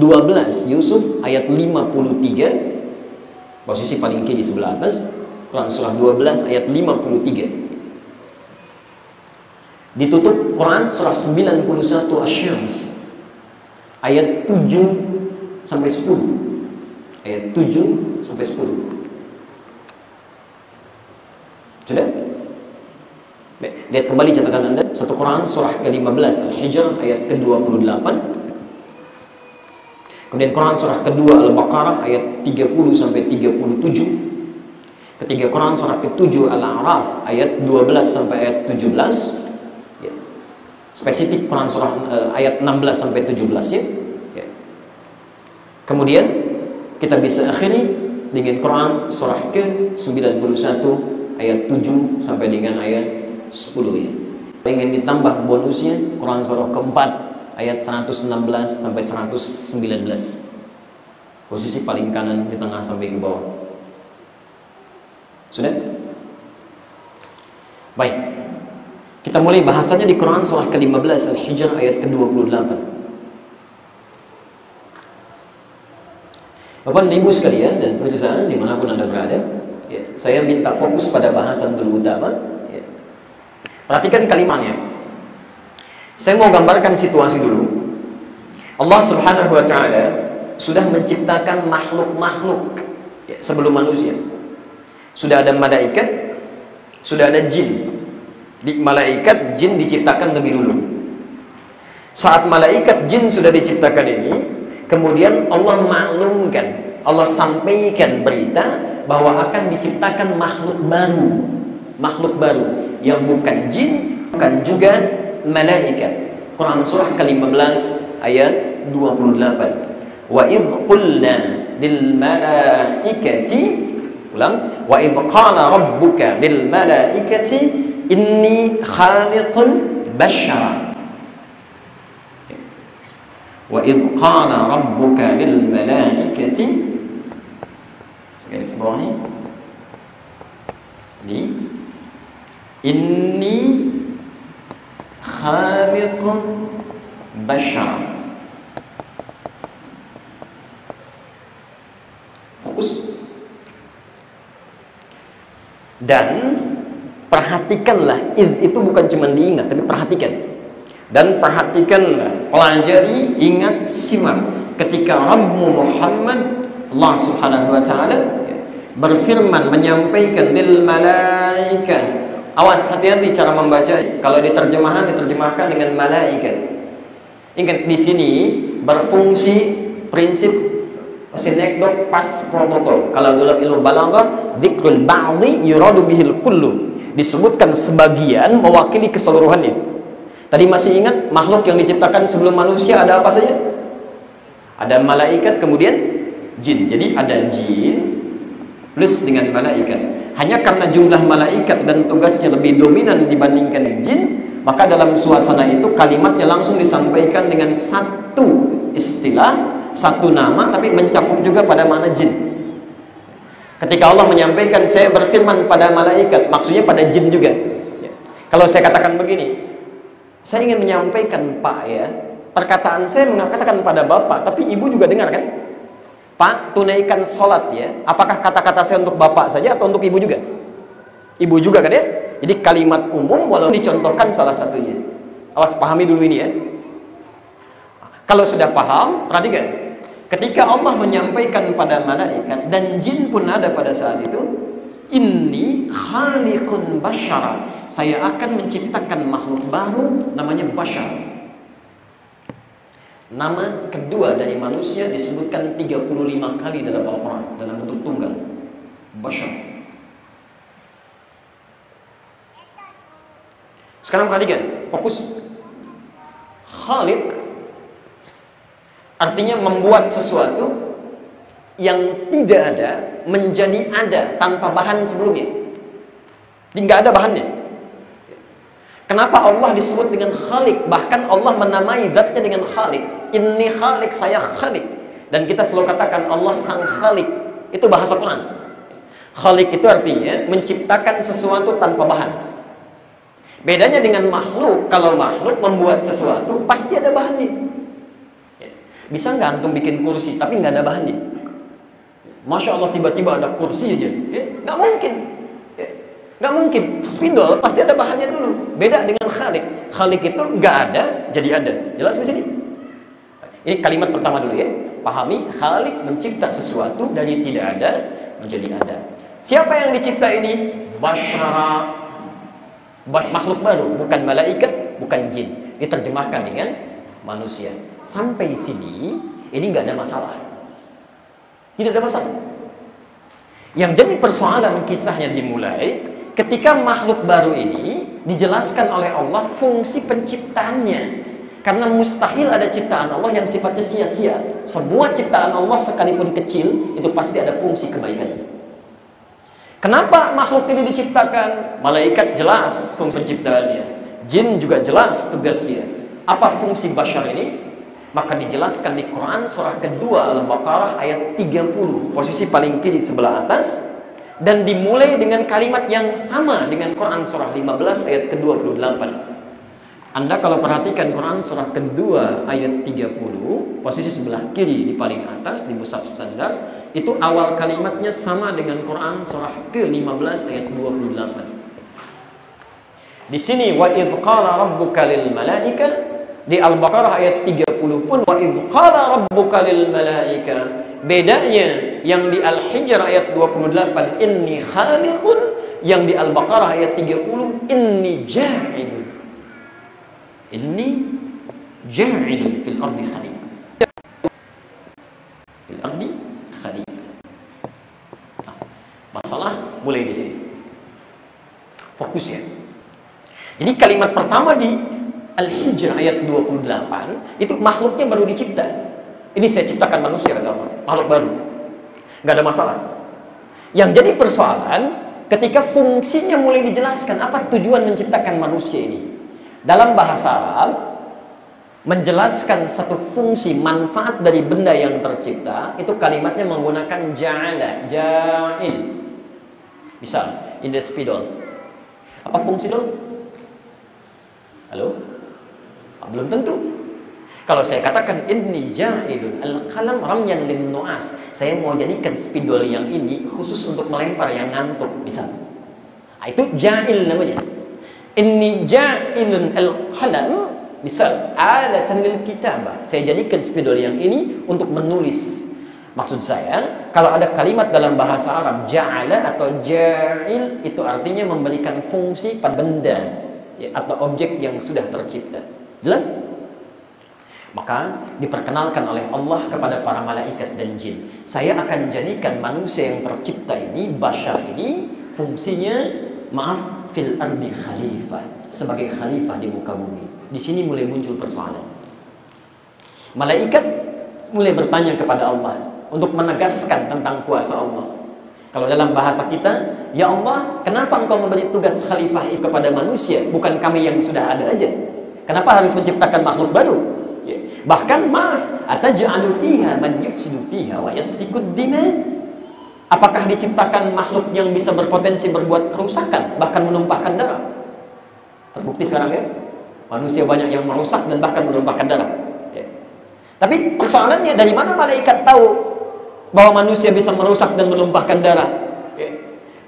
12 Yusuf ayat 53 posisi paling kiri sebelah atas Quran surah 12 ayat 53 ditutup Quran surah 91 Asy-Syams ayat 7 sampai 10 ayat 7 sampai 10 sudah? Lihat kembali catatan anda. Satu Quran surah ke-15 Al-Hijr ayat ke-28 Kemudian Quran surah kedua Al-Baqarah ayat 30 sampai 37. Ketiga Quran surah ke-7 Al-A'raf ayat 12 sampai ayat 17. Ya. Spesifik Quran surah uh, ayat 16 sampai 17 ya. ya. Kemudian kita bisa akhiri dengan Quran surah ke-91 ayat 7 sampai dengan ayat 10 ya. Ingin ditambah bonusnya Quran surah keempat ayat 116 sampai 119. Posisi paling kanan di tengah sampai ke bawah. Sudah? Baik. Kita mulai bahasanya di Quran surah ke-15 Al-Hijr ayat ke-28. Bapak dan Ibu sekalian dan pemirsa di mana pun Anda berada, ya, saya minta fokus pada bahasan dulu utama. Ya. Perhatikan kalimatnya. Saya mau gambarkan situasi dulu. Allah Subhanahu wa taala sudah menciptakan makhluk-makhluk ya, sebelum manusia. Sudah ada malaikat, sudah ada jin. Di malaikat, jin diciptakan lebih dulu. Saat malaikat jin sudah diciptakan ini, Kemudian Allah maklumkan, Allah sampaikan berita bahwa akan diciptakan makhluk baru, makhluk baru yang bukan jin, bukan juga malaikat. Quran surah ke-15 ayat 28. Wa id qulna lil malaikati ulang wa id qala rabbuka lil malaikati inni khaliqun bashara وإذ قال ربك للملائكة garis bawahi ini inni khaliqun bashar fokus. Dan perhatikanlah itu bukan cuma diingat tapi perhatikan. Dan perhatikan pelajari ingat simak. Ketika Rabbu Muhammad Allah Subhanahu wa taala berfirman menyampaikan lil malaikat awas hati-hati cara membaca. Kalau diterjemahan diterjemahkan dengan malaikat. Ingat di sini berfungsi prinsip sinekdok pas protokol. Kalau dalam ilmu balaghah dzikrul ba'di yuradu bihil kullu. Disebutkan sebagian mewakili keseluruhannya. Tadi masih ingat makhluk yang diciptakan sebelum manusia ada apa saja? Ada malaikat kemudian jin. Jadi ada jin plus dengan malaikat. Hanya karena jumlah malaikat dan tugasnya lebih dominan dibandingkan jin, maka dalam suasana itu kalimatnya langsung disampaikan dengan satu istilah, satu nama tapi mencakup juga pada mana jin. Ketika Allah menyampaikan saya berfirman pada malaikat, maksudnya pada jin juga. Kalau saya katakan begini, saya ingin menyampaikan Pak ya, perkataan saya mengatakan pada Bapak, tapi Ibu juga dengar kan? Pak, tunaikan sholat ya. Apakah kata-kata saya untuk Bapak saja atau untuk Ibu juga? Ibu juga kan ya? Jadi kalimat umum walau dicontohkan salah satunya. Awas pahami dulu ini ya. Kalau sudah paham, perhatikan. Ketika Allah menyampaikan pada malaikat dan jin pun ada pada saat itu, ini khaliqun basyara saya akan menciptakan makhluk baru namanya bashar. Nama kedua dari manusia disebutkan 35 kali dalam Al-Quran dalam bentuk tunggal. Bashar. Sekarang perhatikan, fokus. Khaliq artinya membuat sesuatu yang tidak ada menjadi ada tanpa bahan sebelumnya. Tidak ada bahannya. Kenapa Allah disebut dengan Khalik? Bahkan Allah menamai zatnya dengan Khalik. Ini Khalik, saya Khalik. Dan kita selalu katakan Allah sang Khalik. Itu bahasa Quran. Khalik itu artinya menciptakan sesuatu tanpa bahan. Bedanya dengan makhluk, kalau makhluk membuat sesuatu pasti ada bahannya. Ya. Bisa nggak antum bikin kursi tapi nggak ada bahannya? Masya Allah tiba-tiba ada kursi aja, ya, nggak mungkin. Nggak mungkin. Spidol pasti ada bahannya dulu. Beda dengan khalik. Khalik itu nggak ada, jadi ada. Jelas di sini? Ini kalimat pertama dulu ya. Pahami, khalik mencipta sesuatu dari tidak ada menjadi ada. Siapa yang dicipta ini? Basyara. Makhluk baru, bukan malaikat, bukan jin. Diterjemahkan dengan manusia. Sampai sini, ini nggak ada masalah. Tidak ada masalah. Yang jadi persoalan kisahnya dimulai ketika makhluk baru ini dijelaskan oleh Allah fungsi penciptaannya karena mustahil ada ciptaan Allah yang sifatnya sia-sia. Semua ciptaan Allah sekalipun kecil itu pasti ada fungsi kebaikan. Kenapa makhluk ini diciptakan? Malaikat jelas fungsi penciptaannya jin juga jelas tugasnya. Apa fungsi bashar ini? Maka dijelaskan di Quran surah kedua Al-Baqarah ayat 30, posisi paling kiri sebelah atas. Dan dimulai dengan kalimat yang sama dengan Quran surah 15 ayat ke-28. Anda kalau perhatikan Quran surah kedua ayat 30, posisi sebelah kiri di paling atas di mushaf standar, itu awal kalimatnya sama dengan Quran surah ke-15 ayat 28. Di sini wa qala rabbuka lil malaika di Al-Baqarah ayat 30 pun wa qala rabbuka lil malaika bedanya yang di Al-Hijr ayat 28 inni khaliqun yang di Al-Baqarah ayat 30 inni ja'ilun Inni ja'ilun fil ardi khalifah. Fil ardi khalifah. Nah, masalah mulai di sini. Fokus ya. Jadi kalimat pertama di Al-Hijr ayat 28 itu makhluknya baru dicipta. Ini saya ciptakan manusia kata Allah, makhluk baru. Nggak ada masalah. Yang jadi persoalan ketika fungsinya mulai dijelaskan apa tujuan menciptakan manusia ini. Dalam bahasa Arab menjelaskan satu fungsi manfaat dari benda yang tercipta itu kalimatnya menggunakan ja'ala, ja'il. Misal, in the spidol. Apa fungsi itu? Halo? Belum tentu. Kalau saya katakan ini ja'ilun al-qalam ramyan lin nuas. Saya mau jadikan spidol yang ini khusus untuk melempar yang ngantuk, bisa. Nah, itu ja'il namanya. Inni ja'ilun al-qalam misal alatan lil kitabah. Saya jadikan spidol yang ini untuk menulis. Maksud saya, kalau ada kalimat dalam bahasa Arab ja'ala atau ja'il itu artinya memberikan fungsi pada benda ya, atau objek yang sudah tercipta. Jelas? Maka diperkenalkan oleh Allah kepada para malaikat dan jin. Saya akan jadikan manusia yang tercipta ini, bashar ini, fungsinya maaf fil ardi khalifah sebagai khalifah di muka bumi. Di sini mulai muncul persoalan. Malaikat mulai bertanya kepada Allah untuk menegaskan tentang kuasa Allah. Kalau dalam bahasa kita, ya Allah, kenapa engkau memberi tugas khalifah itu kepada manusia, bukan kami yang sudah ada aja? Kenapa harus menciptakan makhluk baru? Ya. Bahkan maaf, ataj'alu fiha man yufsidu fiha wa yasfikud dima Apakah diciptakan makhluk yang bisa berpotensi berbuat kerusakan, bahkan menumpahkan darah? Terbukti sekarang ya, manusia banyak yang merusak dan bahkan menumpahkan darah. Ya. Tapi persoalannya dari mana malaikat tahu bahwa manusia bisa merusak dan menumpahkan darah? Ya.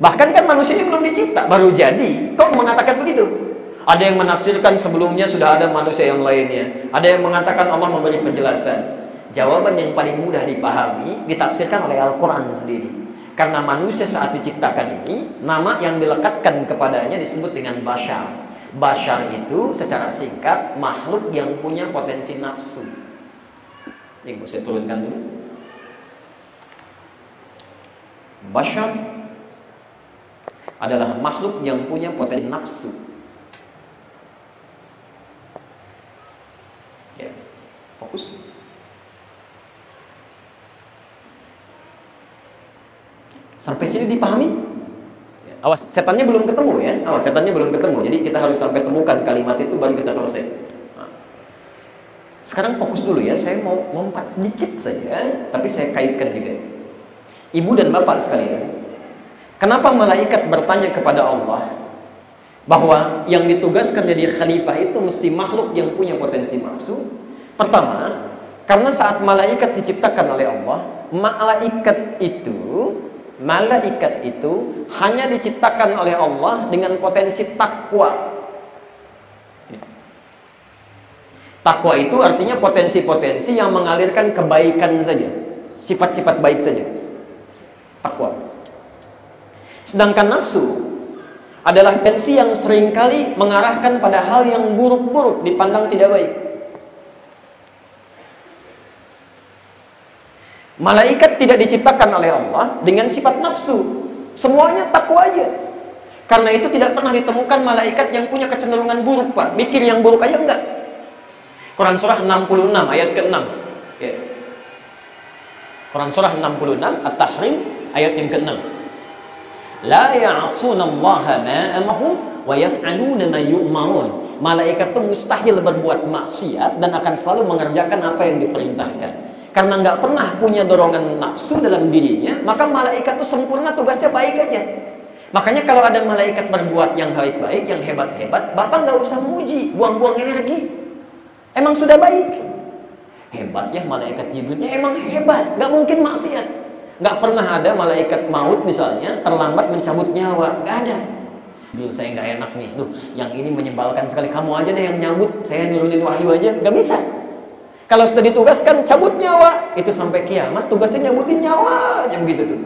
Bahkan kan manusia ini belum dicipta, baru jadi. Kok mengatakan begitu? Ada yang menafsirkan sebelumnya sudah ada manusia yang lainnya. Ada yang mengatakan Allah memberi penjelasan. Jawaban yang paling mudah dipahami ditafsirkan oleh Al-Quran sendiri. Karena manusia saat diciptakan ini, nama yang dilekatkan kepadanya disebut dengan bashar. Bashar itu secara singkat makhluk yang punya potensi nafsu. Ini saya turunkan dulu. Bashar adalah makhluk yang punya potensi nafsu. Ya, fokus. Sampai sini dipahami? Awas, setannya belum ketemu ya. Awas, setannya belum ketemu. Jadi kita harus sampai temukan kalimat itu baru kita selesai. Nah. Sekarang fokus dulu ya. Saya mau lompat sedikit saja, tapi saya kaitkan juga. Ibu dan bapak sekalian, kenapa malaikat bertanya kepada Allah bahwa yang ditugaskan jadi khalifah itu mesti makhluk yang punya potensi nafsu? Pertama, karena saat malaikat diciptakan oleh Allah, malaikat itu malaikat itu hanya diciptakan oleh Allah dengan potensi takwa. Takwa itu artinya potensi-potensi yang mengalirkan kebaikan saja, sifat-sifat baik saja. Takwa. Sedangkan nafsu adalah potensi yang sering kali mengarahkan pada hal yang buruk-buruk dipandang tidak baik. Malaikat tidak diciptakan oleh Allah dengan sifat nafsu. Semuanya takwa aja. Karena itu tidak pernah ditemukan malaikat yang punya kecenderungan buruk, Pak. Mikir yang buruk aja enggak. Quran surah 66 ayat ke-6. Ya. Quran surah 66 At-Tahrim ayat yang ke-6. La ya'sunallaha ma wa yaf'aluna ma yu'marun. Malaikat itu mustahil berbuat maksiat dan akan selalu mengerjakan apa yang diperintahkan. Karena nggak pernah punya dorongan nafsu dalam dirinya, maka malaikat itu sempurna tugasnya baik aja. Makanya kalau ada malaikat berbuat yang baik-baik, yang hebat-hebat, Bapak nggak usah muji, buang-buang energi. Emang sudah baik. Hebat ya malaikat Jibrilnya emang hebat, nggak mungkin maksiat. Nggak pernah ada malaikat maut misalnya terlambat mencabut nyawa, nggak ada. Dulu saya nggak enak nih, duh, yang ini menyebalkan sekali. Kamu aja deh yang nyambut, saya nurunin wahyu aja, nggak bisa. Kalau sudah ditugaskan cabut nyawa, itu sampai kiamat tugasnya nyabutin nyawa aja begitu tuh.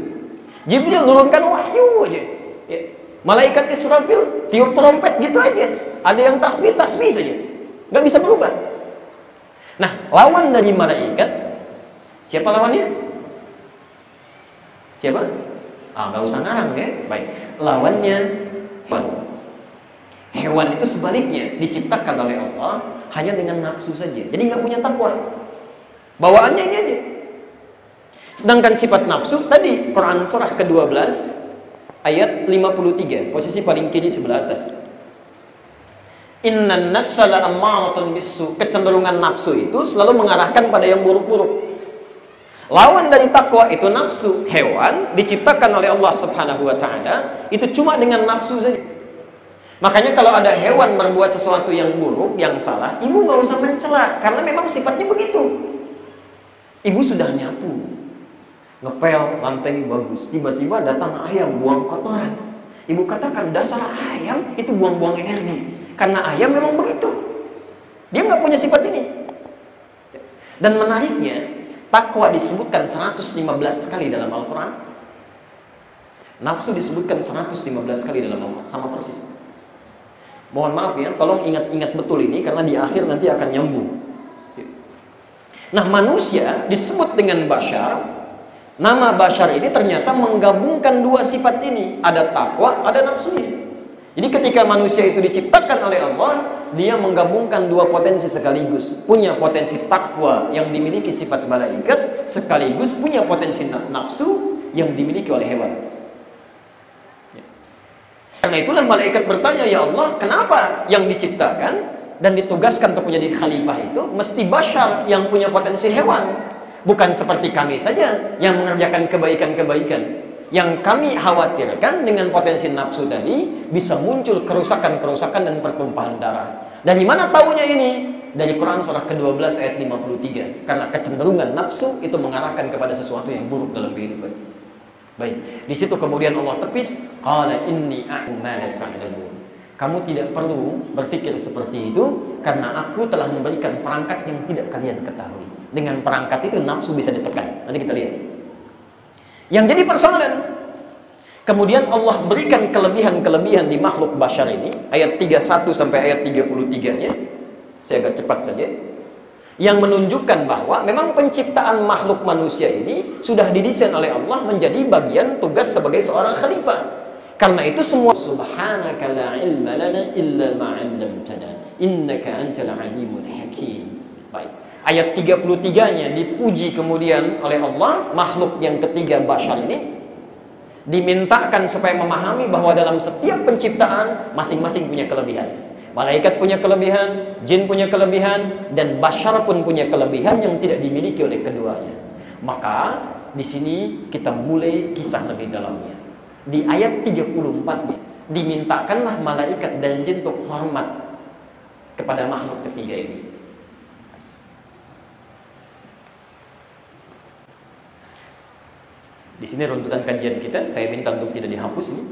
Jibril nurunkan wahyu aja. Ya. Malaikat Israfil tiup trompet gitu aja. Ada yang tasbih tasbih saja, nggak bisa berubah. Nah, lawan dari malaikat siapa lawannya? Siapa? Ah, nggak usah ngarang ya. Baik. Lawannya hewan. Hewan itu sebaliknya diciptakan oleh Allah hanya dengan nafsu saja. Jadi nggak punya takwa. Bawaannya ini aja. Sedangkan sifat nafsu tadi Quran surah ke-12 ayat 53, posisi paling kiri sebelah atas. Inna nafsa la ammaratun bisu. Kecenderungan nafsu itu selalu mengarahkan pada yang buruk-buruk. Lawan dari takwa itu nafsu. Hewan diciptakan oleh Allah Subhanahu wa taala itu cuma dengan nafsu saja. Makanya kalau ada hewan berbuat sesuatu yang buruk, yang salah, ibu nggak usah mencela karena memang sifatnya begitu. Ibu sudah nyapu, ngepel lantai bagus, tiba-tiba datang ayam buang kotoran. Ibu katakan dasar ayam itu buang-buang energi karena ayam memang begitu. Dia nggak punya sifat ini. Dan menariknya, Takwa disebutkan 115 kali dalam Al-Quran. Nafsu disebutkan 115 kali dalam Al-Quran. Sama persis. Mohon maaf ya, tolong ingat-ingat betul ini karena di akhir nanti akan nyambung. Nah manusia disebut dengan Bashar. Nama Bashar ini ternyata menggabungkan dua sifat ini. Ada takwa, ada nafsu. Jadi ketika manusia itu diciptakan oleh Allah, dia menggabungkan dua potensi sekaligus. Punya potensi takwa yang dimiliki sifat malaikat, sekaligus punya potensi nafsu yang dimiliki oleh hewan. Karena itulah malaikat bertanya, "Ya Allah, kenapa yang diciptakan dan ditugaskan untuk menjadi khalifah itu mesti bashar yang punya potensi hewan, bukan seperti kami saja yang mengerjakan kebaikan-kebaikan?" Yang kami khawatirkan dengan potensi nafsu tadi bisa muncul kerusakan-kerusakan dan pertumpahan darah. Dari mana tahunya ini? Dari Quran surah ke-12 ayat 53. Karena kecenderungan nafsu itu mengarahkan kepada sesuatu yang buruk dalam kehidupan. Baik, di situ kemudian Allah tepis, qala inni ta'lamun. Kamu tidak perlu berpikir seperti itu karena aku telah memberikan perangkat yang tidak kalian ketahui. Dengan perangkat itu nafsu bisa ditekan. Nanti kita lihat. Yang jadi persoalan Kemudian Allah berikan kelebihan-kelebihan di makhluk bashar ini ayat 31 sampai ayat 33-nya. Saya agak cepat saja. Yang menunjukkan bahwa memang penciptaan makhluk manusia ini sudah didesain oleh Allah menjadi bagian tugas sebagai seorang khalifah. Karena itu semua subhanaka la ilma lana illa ma 'allamtana innaka antal alimul hakim. Baik. Ayat 33-nya dipuji kemudian oleh Allah, makhluk yang ketiga Bashar ini dimintakan supaya memahami bahwa dalam setiap penciptaan masing-masing punya kelebihan. Malaikat punya kelebihan, jin punya kelebihan, dan Bashar pun punya kelebihan yang tidak dimiliki oleh keduanya. Maka di sini kita mulai kisah lebih dalamnya. Di ayat 34-nya dimintakanlah malaikat dan jin untuk hormat kepada makhluk ketiga ini. Di sini runtutan kajian kita, saya minta untuk tidak dihapus nih.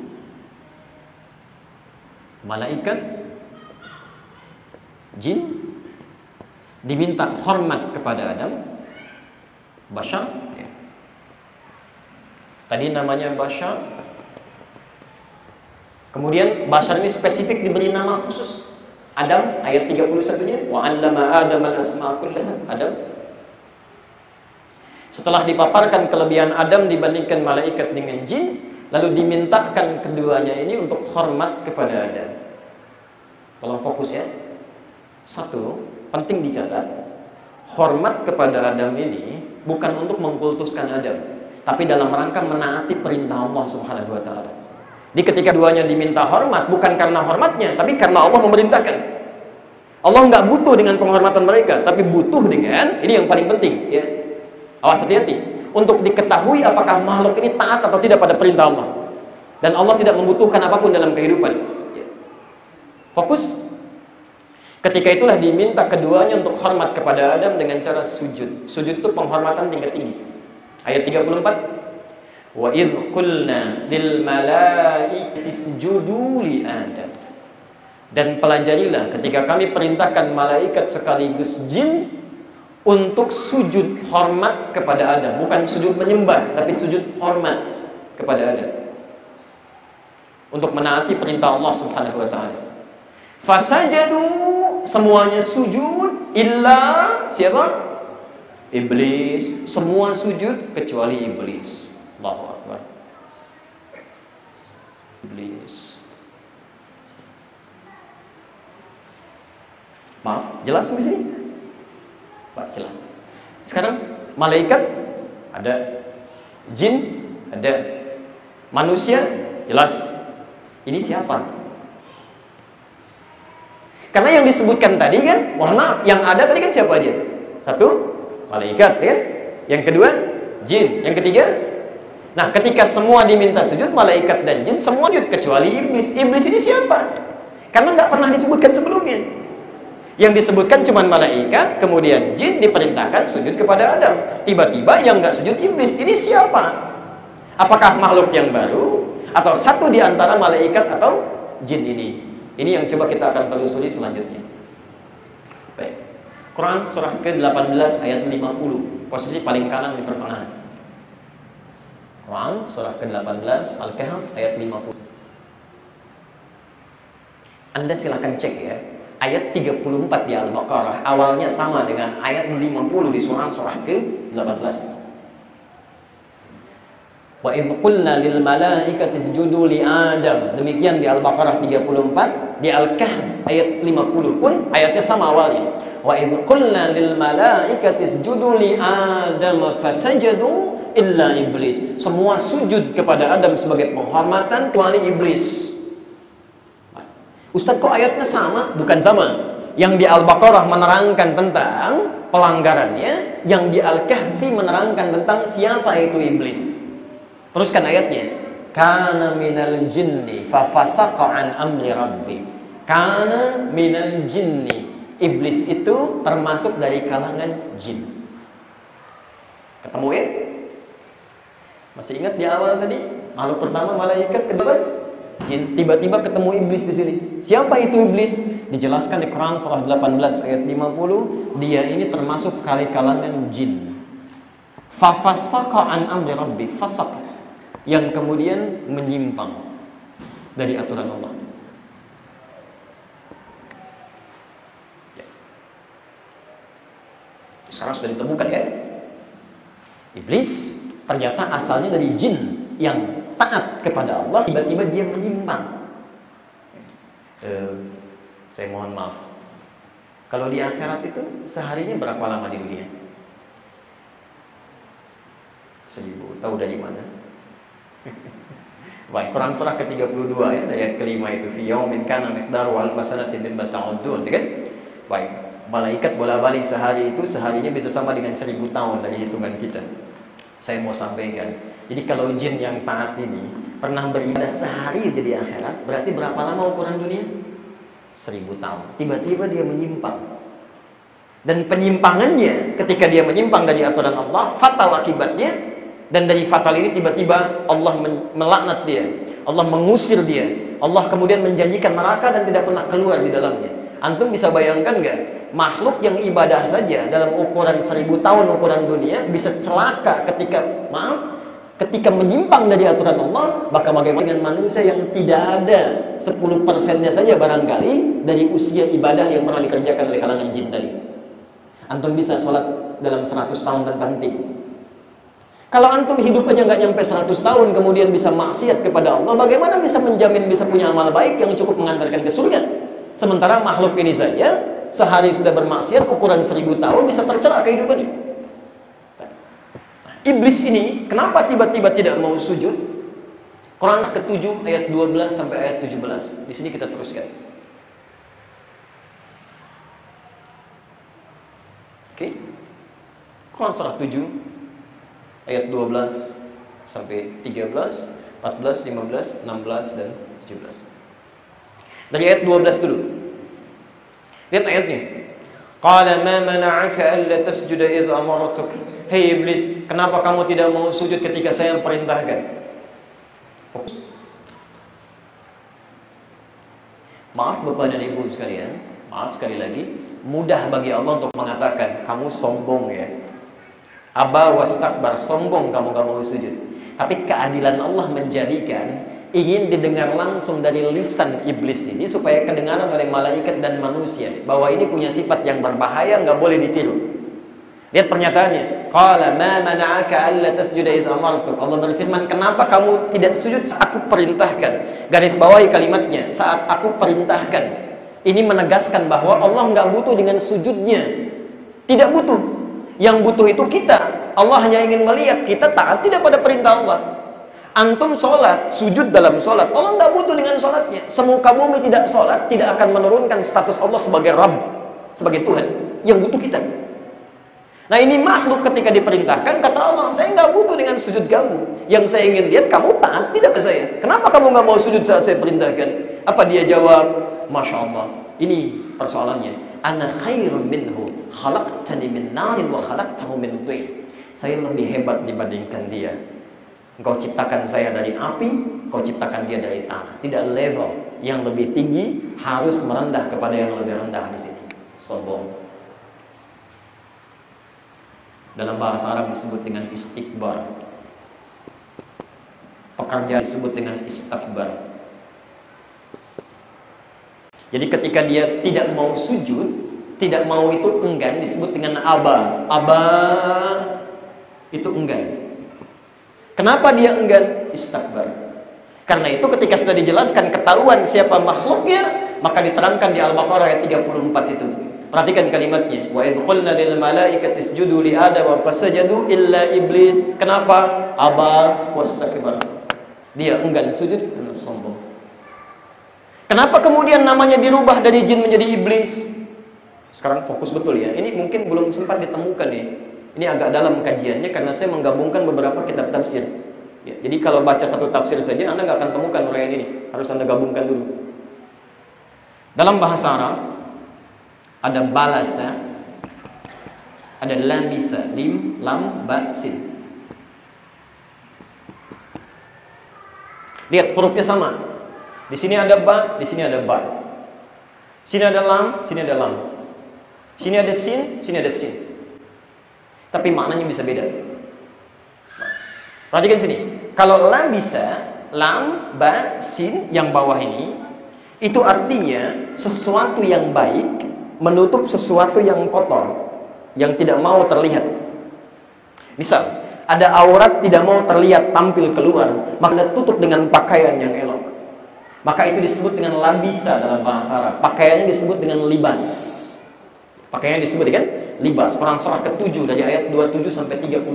Malaikat, jin, diminta hormat kepada Adam, Bashar. Ya. Tadi namanya Bashar. Kemudian Bashar ini spesifik diberi nama khusus. Adam ayat 31-nya, wa 'allama Adam al-asma' kullaha. Adam setelah dipaparkan kelebihan Adam dibandingkan malaikat dengan jin, lalu dimintakan keduanya ini untuk hormat kepada Adam. Tolong fokus ya. Satu, penting dicatat, hormat kepada Adam ini bukan untuk mengkultuskan Adam, tapi dalam rangka menaati perintah Allah Subhanahu wa taala. Di ketika duanya diminta hormat, bukan karena hormatnya, tapi karena Allah memerintahkan. Allah nggak butuh dengan penghormatan mereka, tapi butuh dengan ini yang paling penting. Ya, awas hati-hati untuk diketahui apakah makhluk ini taat atau tidak pada perintah Allah. Dan Allah tidak membutuhkan apa pun dalam kehidupan. Ya. Fokus. Ketika itulah diminta keduanya untuk hormat kepada Adam dengan cara sujud. Sujud itu penghormatan tingkat tinggi. Ayat 34. Wa idh qulna lil malaikati isjudu li Adam. Dan pelajarilah ketika kami perintahkan malaikat sekaligus jin untuk sujud hormat kepada Adam, bukan sujud menyembah, tapi sujud hormat kepada Adam. Untuk menaati perintah Allah Subhanahu wa taala. Fasajadu semuanya sujud illa siapa? Iblis. Semua sujud kecuali iblis. Allahu akbar. Iblis. Maaf, jelas di sini? Pak, jelas. Sekarang malaikat ada, jin ada, manusia jelas. Ini siapa? Karena yang disebutkan tadi kan, maaf, yang ada tadi kan siapa aja? Satu, malaikat, kan? Yang kedua, jin. Yang ketiga, nah ketika semua diminta sujud, malaikat dan jin semua sujud kecuali iblis. Iblis ini siapa? Karena nggak pernah disebutkan sebelumnya. Yang disebutkan cuma malaikat, kemudian jin diperintahkan sujud kepada Adam. Tiba-tiba yang nggak sujud iblis, ini siapa? Apakah makhluk yang baru atau satu di antara malaikat atau jin ini? Ini yang coba kita akan telusuri selanjutnya. Baik. Quran surah ke-18 ayat 50, posisi paling kanan di pertengahan. Quran surah ke-18 Al-Kahf ayat 50. Anda silahkan cek ya ayat 34 di Al-Baqarah awalnya sama dengan ayat 50 di surah surah ke-18. Wa idh qulna lil malaikati isjudu li Adam. Demikian di Al-Baqarah 34, di Al-Kahf ayat 50 pun ayatnya sama awalnya. Wa idh qulna lil malaikati isjudu li Adam fasajadu illa iblis. Semua sujud kepada Adam sebagai penghormatan kecuali iblis. Ustadz kok ayatnya sama? Bukan sama. Yang di Al-Baqarah menerangkan tentang pelanggarannya, yang di Al-Kahfi menerangkan tentang siapa itu iblis. Teruskan ayatnya. Kana minal jinni fafasaqa an amri rabbi. Kana minal jinni. Iblis itu termasuk dari kalangan jin. Ketemu ya? Masih ingat di awal tadi? Makhluk pertama malaikat, kedua jin. Tiba-tiba ketemu iblis di sini. Siapa itu iblis? Dijelaskan di Quran surah 18 ayat 50, dia ini termasuk kali kalangan jin. Fafasaqa an amri rabbi, fasaq yang kemudian menyimpang dari aturan Allah. Ya. Sekarang sudah ditemukan ya. Iblis ternyata asalnya dari jin yang taat kepada Allah, tiba-tiba dia menyimpang. Eh, saya mohon maaf. Kalau di akhirat itu seharinya berapa lama di dunia? Seribu. Tahu dari mana? Baik, Quran surah ke-32 ya, ayat kelima itu fi yaumin kana miqdaru alf sanatin mimma ta'udun, ya kan? Baik, malaikat bola-balik sehari itu seharinya bisa sama dengan seribu tahun dari hitungan kita. Saya mau sampaikan. Jadi kalau jin yang taat ini pernah beribadah sehari jadi akhirat, berarti berapa lama ukuran dunia? Seribu tahun. Tiba-tiba dia menyimpang. Dan penyimpangannya ketika dia menyimpang dari aturan Allah, fatal akibatnya dan dari fatal ini tiba-tiba Allah melaknat dia. Allah mengusir dia. Allah kemudian menjanjikan neraka dan tidak pernah keluar di dalamnya. Antum bisa bayangkan nggak? Makhluk yang ibadah saja dalam ukuran seribu tahun ukuran dunia bisa celaka ketika maaf ketika menyimpang dari aturan Allah maka bagaimana dengan manusia yang tidak ada 10 persennya saja barangkali dari usia ibadah yang pernah dikerjakan oleh kalangan jin tadi? Antum bisa sholat dalam 100 tahun tanpa henti kalau antum hidup aja nggak nyampe 100 tahun kemudian bisa maksiat kepada Allah, bagaimana bisa menjamin bisa punya amal baik yang cukup mengantarkan ke surga? Sementara makhluk ini saja sehari sudah bermaksiat ukuran seribu tahun bisa tercela kehidupannya. Iblis ini kenapa tiba-tiba tidak mau sujud? Quran ke-7 ayat 12 sampai ayat 17. Di sini kita teruskan. Oke. Quran surah 7 ayat 12 sampai 13, 14, 15, 16 dan 17. Dari ayat 12 dulu. Lihat ayatnya. Qala ma mana'aka alla tasjuda idh amartuk. Hei iblis, kenapa kamu tidak mau sujud ketika saya perintahkan? Fokus. Maaf Bapak dan Ibu sekalian, maaf sekali lagi, mudah bagi Allah untuk mengatakan kamu sombong ya. Aba wastakbar, sombong kamu kamu sujud. Tapi keadilan Allah menjadikan ingin didengar langsung dari lisan iblis ini supaya kedengaran oleh malaikat dan manusia bahwa ini punya sifat yang berbahaya nggak boleh ditiru. Lihat pernyataannya. Qala ma mana'aka alla tasjuda idh amartuk. Allah berfirman, "Kenapa kamu tidak sujud saat aku perintahkan?" Garis bawahi kalimatnya, saat aku perintahkan. Ini menegaskan bahwa Allah nggak butuh dengan sujudnya. Tidak butuh. Yang butuh itu kita. Allah hanya ingin melihat kita taat tidak pada perintah Allah. Antum sholat, sujud dalam sholat. Allah nggak butuh dengan sholatnya. Semuka bumi tidak sholat, tidak akan menurunkan status Allah sebagai Rabb, sebagai Tuhan. Yang butuh kita. Nah ini makhluk ketika diperintahkan kata Allah, saya nggak butuh dengan sujud kamu. Yang saya ingin lihat kamu taat tidak ke saya. Kenapa kamu nggak mau sujud saat saya perintahkan? Apa dia jawab? Masya Allah. Ini persoalannya. Ana khairun minhu khalaqtani min narin wa khalaqtahu min tin. Saya lebih hebat dibandingkan dia. Engkau ciptakan saya dari api, kau ciptakan dia dari tanah. Tidak level yang lebih tinggi harus merendah kepada yang lebih rendah di sini. Sombong. Dalam bahasa Arab disebut dengan istikbar. Pekerja disebut dengan istakbar. Jadi ketika dia tidak mau sujud, tidak mau itu enggan disebut dengan aba. Aba itu enggan. Kenapa dia enggan? Istakbar. Karena itu ketika sudah dijelaskan ketahuan siapa makhluknya, maka diterangkan di Al-Baqarah ayat 34 itu. Perhatikan kalimatnya. Wa idh qulna lil malaikati isjudu li Adam fasajadu illa iblis. Kenapa? Aba wastakbar. Dia enggan sujud karena sombong. Kenapa kemudian namanya dirubah dari jin menjadi iblis? Sekarang fokus betul ya. Ini mungkin belum sempat ditemukan nih. Ini agak dalam kajiannya karena saya menggabungkan beberapa kitab tafsir. Ya, jadi kalau baca satu tafsir saja Anda nggak akan temukan uraian ini. Harus Anda gabungkan dulu. Dalam bahasa Arab ada balasa, ada lamisa, lim, lam, ba, sin. Lihat hurufnya sama. Di sini ada ba, di sini ada ba. Sini ada lam, sini ada lam. Sini ada sin, sini ada sin. Tapi maknanya bisa beda. Perhatikan sini. Kalau lam bisa, lam, ba, sin yang bawah ini itu artinya sesuatu yang baik menutup sesuatu yang kotor yang tidak mau terlihat. Misal, ada aurat tidak mau terlihat tampil keluar, maka tutup dengan pakaian yang elok. Maka itu disebut dengan labisa dalam bahasa Arab. Pakaiannya disebut dengan libas. Pakaiannya disebut dengan libas. Perang surah ke-7 dari ayat 27 sampai 31.